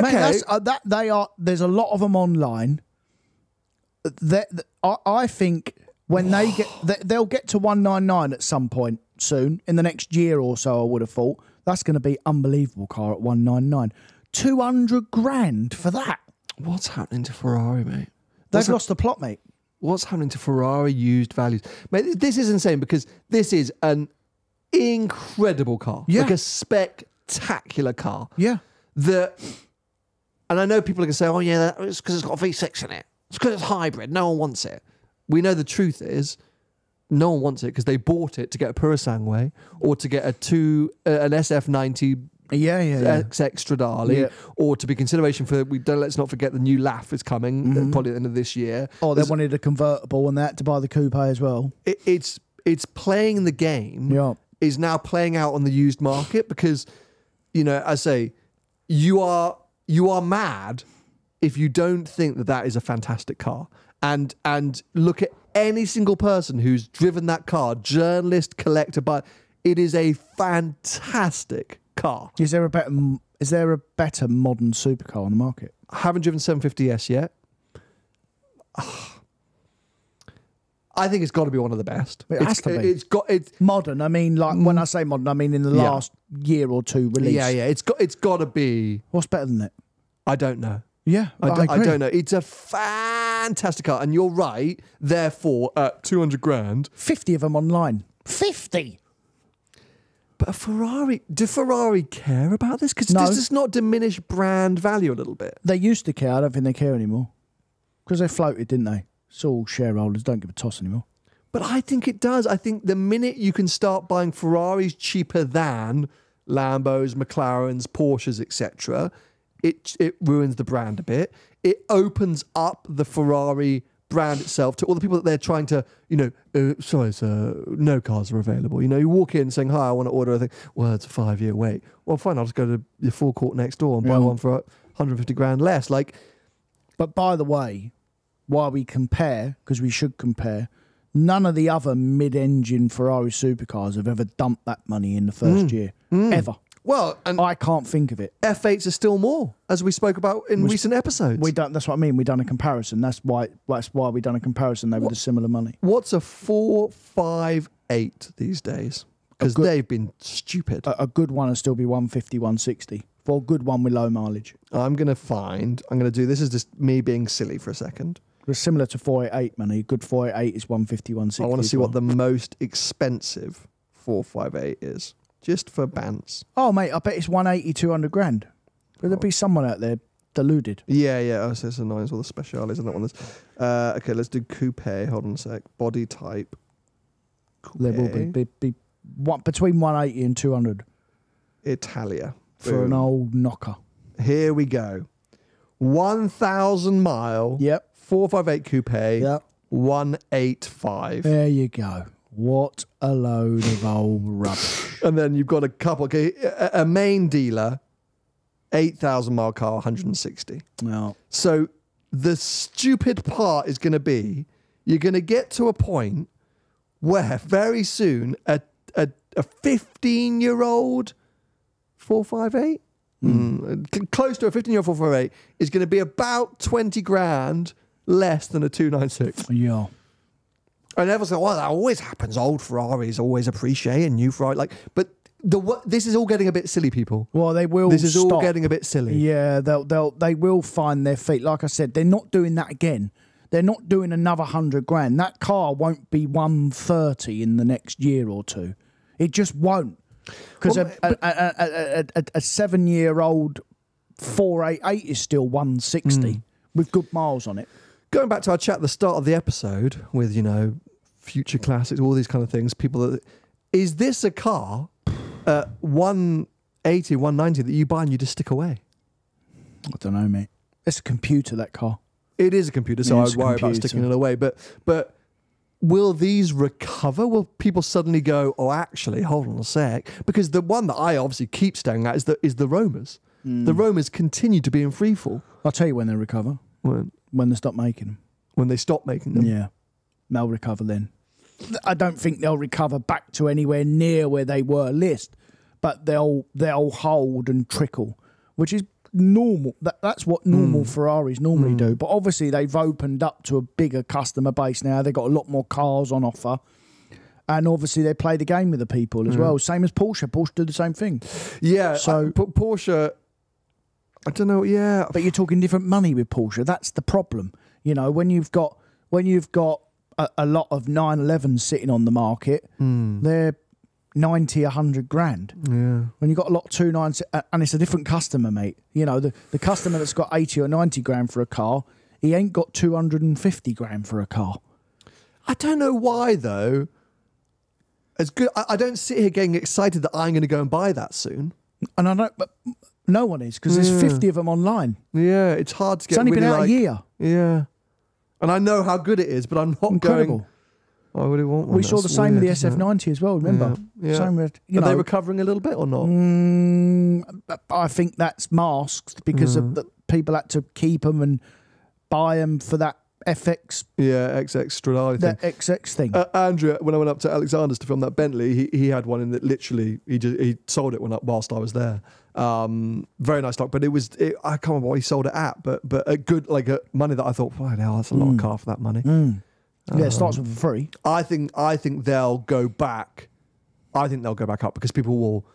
Mate, okay. that's, uh, that they are. There's a lot of them online. That I, I think when they get, they, they'll get to 199 at some point soon in the next year or so. I would have thought that's going to be unbelievable car at 199. 200 grand for that. What's happening to Ferrari, mate? They've What's, lost the plot, mate. What's happening to Ferrari used values? Mate, this is insane because this is an incredible car. Yeah. Like a spectacular car. Yeah. that, and I know people are going to say, "Oh yeah, that- it's because it's got a V6 in it. It's because it's hybrid. No one wants it." We know the truth is, no one wants it because they bought it to get a Purosangue or to get a two uh, an SF90 Yeah, yeah, yeah. XX Stradale, Yeah. or to be consideration for we don't let's not forget the new LAF is coming uh, probably at the end of this year. Oh, they wanted a convertible and that to buy the coupe as well. It, it's it's playing the game. Yeah. is now playing out on the used market because you know I say you are you are mad if you don't think that that is a fantastic car and and look at any single person who's driven that car journalist collector but it is a fantastic car Is there a better? Is there a better modern supercar on the market? I haven't driven 750s yet I think it's got to be one of the best. It it's, has to be. It's got it's Modern. I mean, like when mm. I say modern, I mean in the Yeah. last year or two release. yeah yeah it's got it's got to be. What's better than it? I don't know. Yeah, I, I, don't, I don't know. It's a fantastic car, and you're right. Therefore, at two hundred grand, Fifty of them online. Fifty. But a Ferrari. Do Ferrari care about this? Because No. does this not diminish brand value a little bit? They used to care. I don't think they care anymore. Because they floated, didn't they? It's all shareholders. Don't give a toss anymore. But I think it does. I think the minute you can start buying Ferraris cheaper than Lambos, McLarens, Porsches, etc., it it ruins the brand a bit. It opens up the Ferrari brand itself to all the people that they're trying to, you know, uh, sorry, sir, no cars are available. You know, you walk in saying, "Hi, I want to order a thing." Well, it's a five year wait. Well, fine, I'll just go to your forecourt next door and buy Yeah. one for 150 grand less. Like, But by the way, while we compare, because we should compare, none of the other mid-engine Ferrari supercars have ever dumped that money in the first year, ever. Well, and I can't think of it. F8s are still more, as we spoke about in recent episodes. We don't. That's what I mean. We've done a comparison. That's why. That's why we done a comparison. They were the similar money. What's a four five eight these days? Because they've been stupid. A, a good one will still be 150, 160 for a good one with low mileage. I'm gonna find. I'm gonna do. This is just me being silly for a second. They're similar to 488 money. Good 488 is 150, 160. I want to see what the most expensive four five eight is, just for bands. Oh mate, I bet it's 180, 200 grand. Will there be someone out there deluded? Yeah, yeah. Oh, so it's annoying. It's all the speciales and that one. Uh, okay, let's do coupe. Hold on a sec. Body type. Coupe. There will be, be, be what between 180 and 200 Italia. for an old knocker. Here we go. 1,000 mile, Yep. 458 coupe, Yep. 185. There you go. What a load of old rubbish. And then you've got a couple, okay, a, main dealer, 8,000 mile car, 160. Well, So the stupid part is going to be you're going to get to a point where very soon a a, a 15 year old 458 mm. c- close to a 15 year old 458 is going to be about 20 grand less than a 296 yeah. And everyone's like well that always happens old ferraris always appreciate a new ferrari like but the this is all getting a bit silly people Well, they will. this is all getting a bit silly Yeah, they'll they'll they will find their feet. Like I said, they're not doing that again. They're not doing another hundred grand. That car won't be one thirty in the next year or two. It just won't. Because Well, a, a, a, a, seven year old four eight eight is still one sixty Hmm. with good miles on it. going back to our chat at the start of the episode with you know future classics all these kind of things people that is this a car at 180 190 that you buy and you just stick away I don't know, mate. It's a computer that car. it is a computer so i would worry about sticking it away but but will these recover will people suddenly go oh actually hold on a sec because the one that i obviously keep staring at is the is the romas Hmm. the romas continue to be in freefall. I'll tell you when they recover. when, When they stop making them. when they stop making them Yeah, they'll recover then. I don't think they'll recover back to anywhere near where they were list, but they'll they'll hold and trickle, which is normal. That that's what normal mm. Ferraris normally mm. do. But obviously they've opened up to a bigger customer base now. They've got a lot more cars on offer. And obviously they play the game with the people as mm. well. Same as Porsche. Porsche do the same thing. yeah uh, So- so porsche i don't know yeah But you're talking different money with Porsche. That's the problem. You know, when you've got when you've got a, a lot of 911s sitting on the market, they're 90, 100 grand. yeah When you've got a lot of two nines, uh, and it's a different customer, mate. You know, the, the customer that's got 80 or 90 grand for a car, he ain't got 250 grand for a car. I don't know why though. As good, I, I don't sit here getting excited that I'm going to go and buy that soon. And I don't, but no one is because there's 50 of them online. Yeah, it's hard to get. It's only really been out like, a year. Yeah, and I know how good it is, but I'm not Incredible. going. I really want one. we saw the That's same with the weird, isn't it? SF90 as well, remember? Yeah, yeah. Same with, you Are know, they recovering a little bit or not? Mm, I think that's masked because Mm. of the people had to keep them and buy them for that FX, Yeah, XX Stradale thing. that XX thing. Uh, Andrew, when I went up to Alexander's to film that Bentley, he, he had one in that literally he just, he sold it when whilst I was there. Um, very nice stock, but it was it, I can't remember what he sold it at, but but a good like a money that I thought, wow, hell, that's a lot of car for that money. Mm. yeah, it starts um, with three. I think I think they'll go back. I think they'll go back up because people will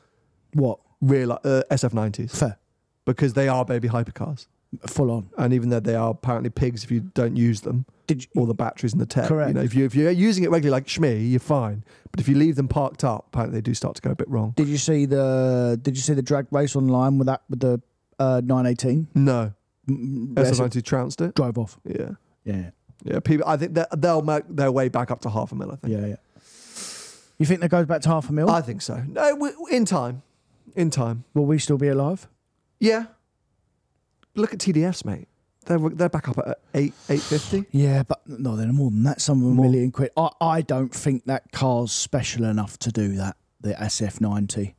What? realize uh, SF90s Fair. because they are baby hypercars, Full on. and even though they are apparently pigs if you don't use them, Did you, all the batteries in the tech. Correct. You know, if you if you're using it regularly like Shmee, you're fine. But if you leave them parked up, apparently they do start to go a bit wrong. did you see the Did you see the drag race online with that with the uh, 918? No, Mm, yes, it SF90 trounced it. drove off. Yeah, Yeah, yeah. People, I think they'll make their way back up to half a mil. I think. yeah, yeah. You think that goes back to half a mil? I think so. No, we- in time, in time. Will we still be alive? Yeah. Look at TDS, mate. They're they're back up at eight eight fifty. Yeah, but no, they're more than that. Some of them a More. million quid. I, I don't think that car's special enough to do that. The SF90.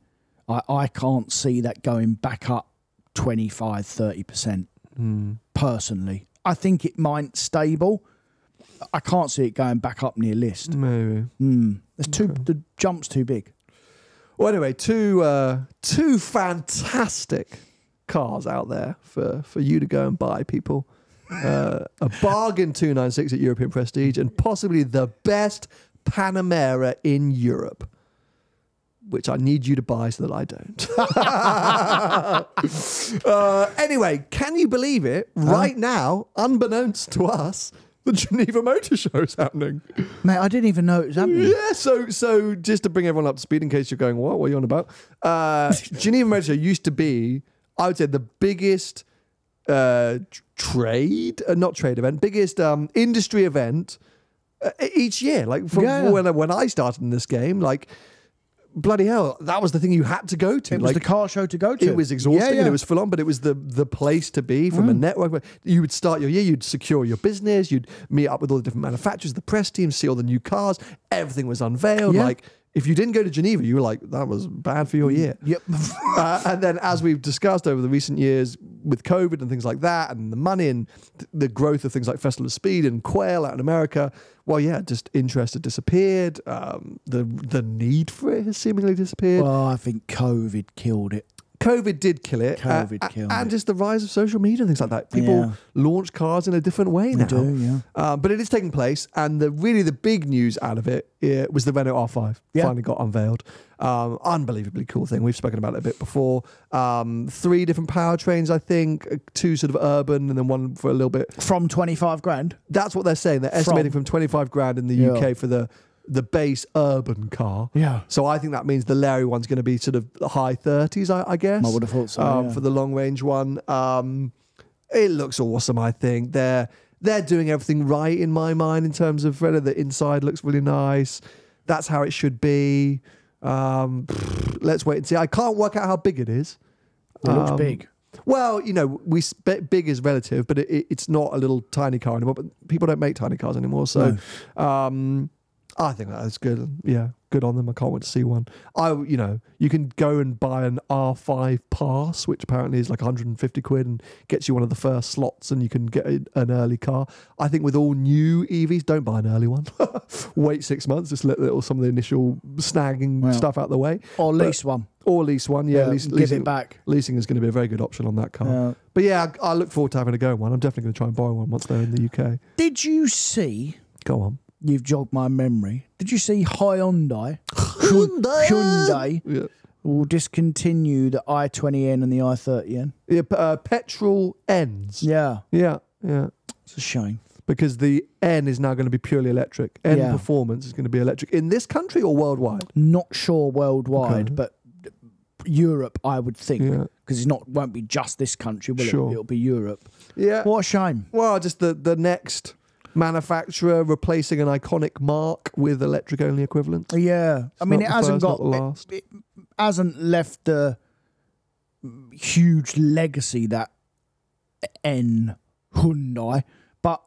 I, I can't see that going back up 25, 30 percent. Personally, I think it might stable. I can't see it going back up near list. Maybe. Hmm. There's too the jump's too big. Well, anyway, two uh, two fantastic cars out there for for you to go and buy, people. Uh, a bargain 296 at European Prestige, and possibly the best Panamera in Europe, which I need you to buy so that I don't. uh, anyway, can you believe it? Right now, unbeknownst to us, the Geneva Motor Show is happening. Mate, I didn't even know it was happening. Yeah, so so just to bring everyone up to speed in case you're going, what, what are you on about? Uh, Geneva Motor Show used to be, I would say, the biggest uh, trade, uh, not trade event, biggest um, industry event uh, each year. Like from Yeah. when, I- when I started in this game, like bloody hell, that was the thing you had to go to. It was the car show to go to. it was exhausting Yeah, and it was full on, but it was the the place to be from a network. You would start your year, you'd secure your business, you'd meet up with all the different manufacturers, the press team, see all the new cars. Everything was unveiled. Yeah. Like if you didn't go to Geneva, you were like, that was bad for your year. Yep. uh, and then, as we've discussed over the recent years with COVID and things like that, and the money and th- the growth of things like Festival of Speed and Quail out in America, well, yeah, just interest had disappeared. Um, the the need for it has seemingly disappeared. well, I think COVID killed it. COVID did kill it. COVID uh, killed and it. just the rise of social media and things like that. People Yeah. launch cars in a different way now. do, yeah. Um, but it is taking place, and the really the big news out of it uh, was the Renault R5 Yeah. finally got unveiled. Um, unbelievably cool thing. We've spoken about it a bit before. Um, three different powertrains, I think, uh, two sort of urban, and then one for a little bit. From 25 grand. That's what they're saying. They're estimating from, 25 grand in the Yeah. UK for the the base urban car. Yeah. So I think that means the Larry one's going to be sort of the high 30s, I, I guess. I would have thought so. um, yeah. for the long range one. Um, it looks awesome. I think they're they're doing everything right in my mind in terms of whether the inside looks really nice. That's how it should be. Um, let's wait and see. I can't work out how big it is. it looks um, big. Well, you know, we big is relative, but it, it, it's not a little tiny car anymore. But people don't make tiny cars anymore, so um, I think that's good. Yeah, good on them. I can't wait to see one. I, you know, you can go and buy an R5 Pass, which apparently is like 150 quid and gets you one of the first slots, and you can get an early car. I think with all new EVs, don't buy an early one. wait six months, just let little some of the initial snagging Well, stuff out the way, Or but- lease one. or lease one. Yeah, Yeah, lease, give leasing, it back. leasing is going to be a very good option on that car. Uh, But yeah, I, I look forward to having a go in one. I'm definitely going to try and borrow one once they're in the UK. did you see? Go on. You've jogged my memory. Did you see Hyundai? Hyundai Yeah, will discontinue the i20N and the i30N. yeah uh, petrol ends. Yeah, Yeah, yeah. it's a shame. Because the N is now going to be purely electric. N Yeah. performance is going to be electric in this country or worldwide. Not sure worldwide, Okay. but Europe, I would think, Yeah. because it's not won't be just this country, will Sure. it? It'll be Europe. Yeah. What a shame. Well, just the the next manufacturer replacing an iconic mark with electric only equivalent. Yeah, I mean, it hasn't first, got the it- last. It, hasn't left a huge legacy that N Hyundai, but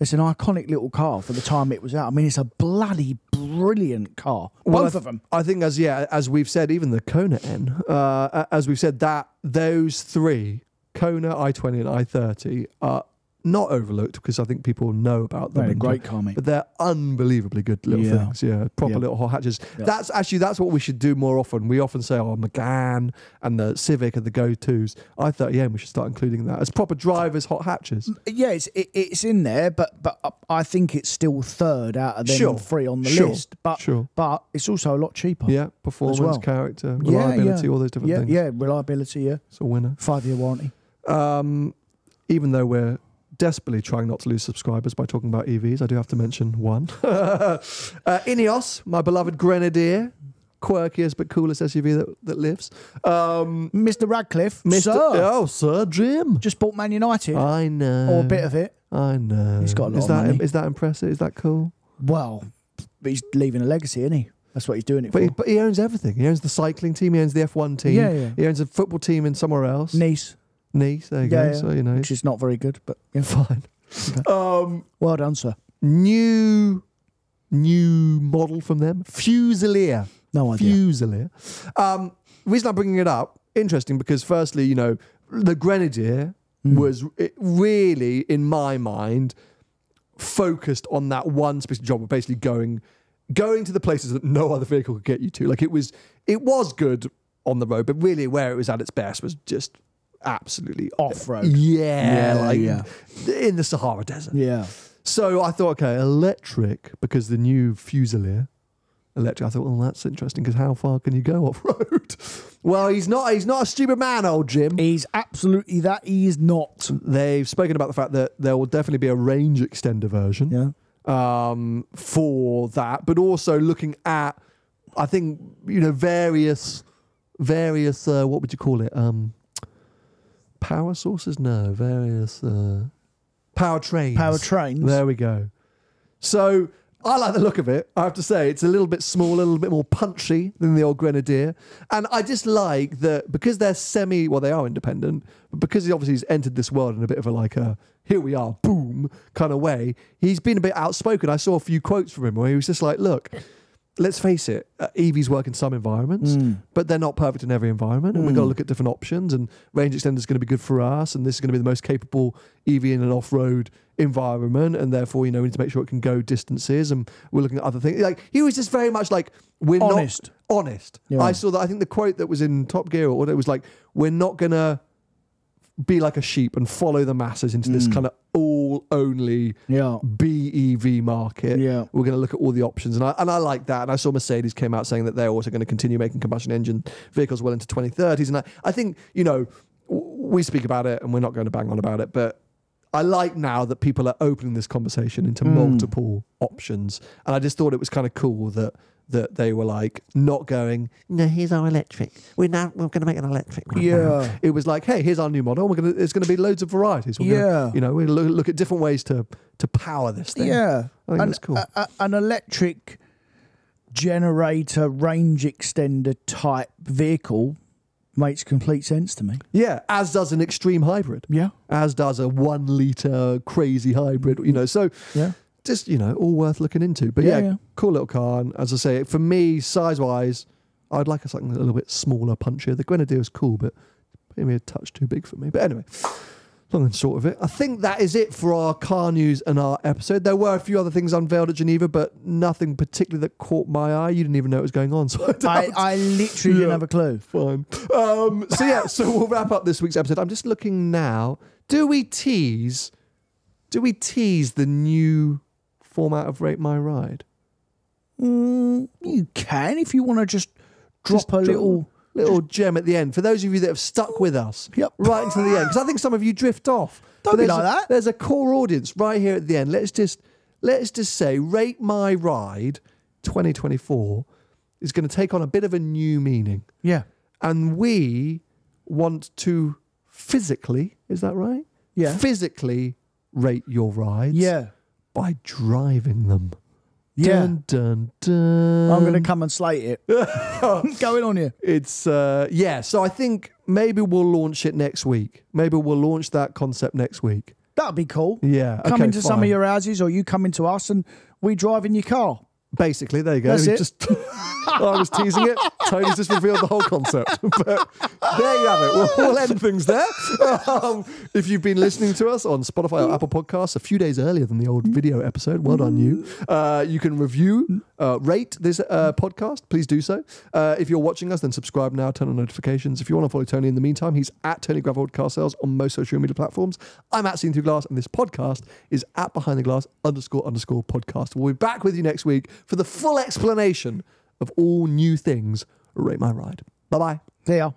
it's an iconic little car for the time it was out. I mean, it's a bloody brilliant car, Well, both of them. I think as yeah, as we've said, even the Kona N, uh, as we've said that those three, Kona, i20 and i30, are not overlooked because I think people know about them. They're and- great. But they're unbelievably good little Yeah. things. Yeah, proper Yeah. little hot hatches. Yeah. That's actually that's what we should do more often. We often say, "Oh, Megane and the Civic are the go-tos." I thought, yeah, we should start including that as proper drivers, hot hatches. Yeah, it's it, it's in there, but but I think it's still third out of them Sure. three on the Sure. list. But Sure. but it's also a lot cheaper. Yeah, performance, well. character, reliability, all those different yeah, things. yeah, reliability. Yeah, It's a winner. five year warranty. Um, even though we're desperately trying not to lose subscribers by talking about EVs, I do have to mention one. uh, Ineos, my beloved Grenadier, quirkiest but coolest SUV that, that lives. Um, Mr. Ratcliffe, Mr. sir, Oh, Sir Jim. just bought Man United I know. or a bit of it. I know. He's got a lot is of that, money. Is that impressive? Is that cool? Well, but he's leaving a legacy, isn't he? That's what he's doing it But for. he, but he owns everything. He owns the cycling team. He owns the F1 team. Yeah, yeah. He owns a football team in somewhere else. Niece, Nice. There you Yeah, go. So, you know, which is not very good, but yeah. fine. Um, well done, sir. new new model from them fusilier No idea. fusilier um reason i'm bringing it up interesting because firstly you know the grenadier Hmm. was it really in my mind focused on that one specific job of basically going going to the places that no other vehicle could get you to like it was it was good on the road but really where it was at its best was just absolutely Off-road. yeah, Yeah, like yeah. in the sahara desert Yeah. so I thought, okay, electric, because the new Fusilier, electric. I thought, well, that's interesting because how far can you go off road? well, he's not. He's not a stupid man, old Jim. He's absolutely that. He is not. They've spoken about the fact that there will definitely be a range extender version Yeah. um, for that, but also looking at, I think you know, various, various. Uh, what would you call it? Um, power sources? No, various uh, power trains. Power trains. There we go. So I like the look of it. I have to say, it's a little bit smaller, a little bit more punchy than the old Grenadier. And I just like that because they're semi, well, they are independent, but because he obviously has entered this world in a bit of a like a here we are, boom kind of way, he's been a bit outspoken. I saw a few quotes from him where he was just like, look, let's face it, uh, EVs work in some environments, Mm. but they're not perfect in every environment. And we've got to look at different options. And range extender is going to be good for us. And this is going to be the most capable EV in an off road environment. And therefore, you know, we need to make sure it can go distances. And we're looking at other things. Like, he was just very much like, we're Honest. not honest. Yeah. I saw that. I think the quote that was in Top Gear or it was like, we're not going to be like a sheep and follow the masses into Mm. this kind of all only Yeah. BEV market. Yeah. We're going to look at all the options. And I, and I like that. And I saw Mercedes came out saying that they're also going to continue making combustion engine vehicles well into 2030s. And I, I think, you know, we speak about it and we're not going to bang on about it, but I like now that people are opening this conversation into Mm. multiple options. And I just thought it was kind of cool that that they were like not going, no, here's our electric. We're now we're going to make an electric one. now." Yeah. It was like, hey, here's our new model. We're gonna there's going to be loads of varieties. We're gonna- Yeah. you know, we look, look at different ways to to power this thing. Yeah. I think An- that's cool. a- a- an electric generator range extender type vehicle makes complete sense to me. Yeah, as does an extreme hybrid, Yeah. as does a one liter crazy hybrid. You know, so Yeah. Just you know, all worth looking into. But yeah, Yeah, yeah. cool little car. And as I say, for me, size wise, I'd like a something a little bit smaller, punchier. The Grenadier is cool, but maybe a touch too big for me. But anyway. Long and short of it, I think that is it for our car news and our episode. There were a few other things unveiled at Geneva, but nothing particularly that caught my eye. You didn't even know it was going on, so I I, I literally Yeah. didn't have a clue. Fine. Um, so yeah, so we'll wrap up this week's episode. I'm just looking now. Do we tease? Do we tease the new format of Rate My Ride? Mm, you can if you want to just drop Just a little. little gem at the end for those of you that have stuck with us Yep. right until the end because I think some of you drift off. Don't be like a, that. There's a core audience right here at the end. Let's just let's just say Rate My Ride 2024 is going to take on a bit of a new meaning. Yeah. and we want to physically, is that right? Yeah. Physically rate your rides Yeah. By driving them. Yeah. Dun, dun, dun. I'm going to come and slate it. Going on here. It's, uh, yeah, so I think maybe we'll launch it next week. Maybe we'll launch that concept next week. That'd be cool. Yeah. Come okay, into some of your houses or you come into us and we drive in your car. Basically, there you go. That's it. Just, I was teasing it. Tony's just revealed the whole concept. But there you have it. We'll, we'll end things there. Um, if you've been listening to us on Spotify or Apple Podcasts a few days earlier than the old video episode, well done you. Uh, you can review, uh, rate this uh, podcast. Please do so. Uh, if you're watching us, then subscribe now, turn on notifications. If you want to follow Tony in the meantime, he's at Tony Gravel Car Sales on most social media platforms. I'm at Seen Through Glass, and this podcast is at Behind the Glass underscore underscore podcast. We'll be back with you next week for the full explanation of all new things. Rate my ride. Bye bye. There.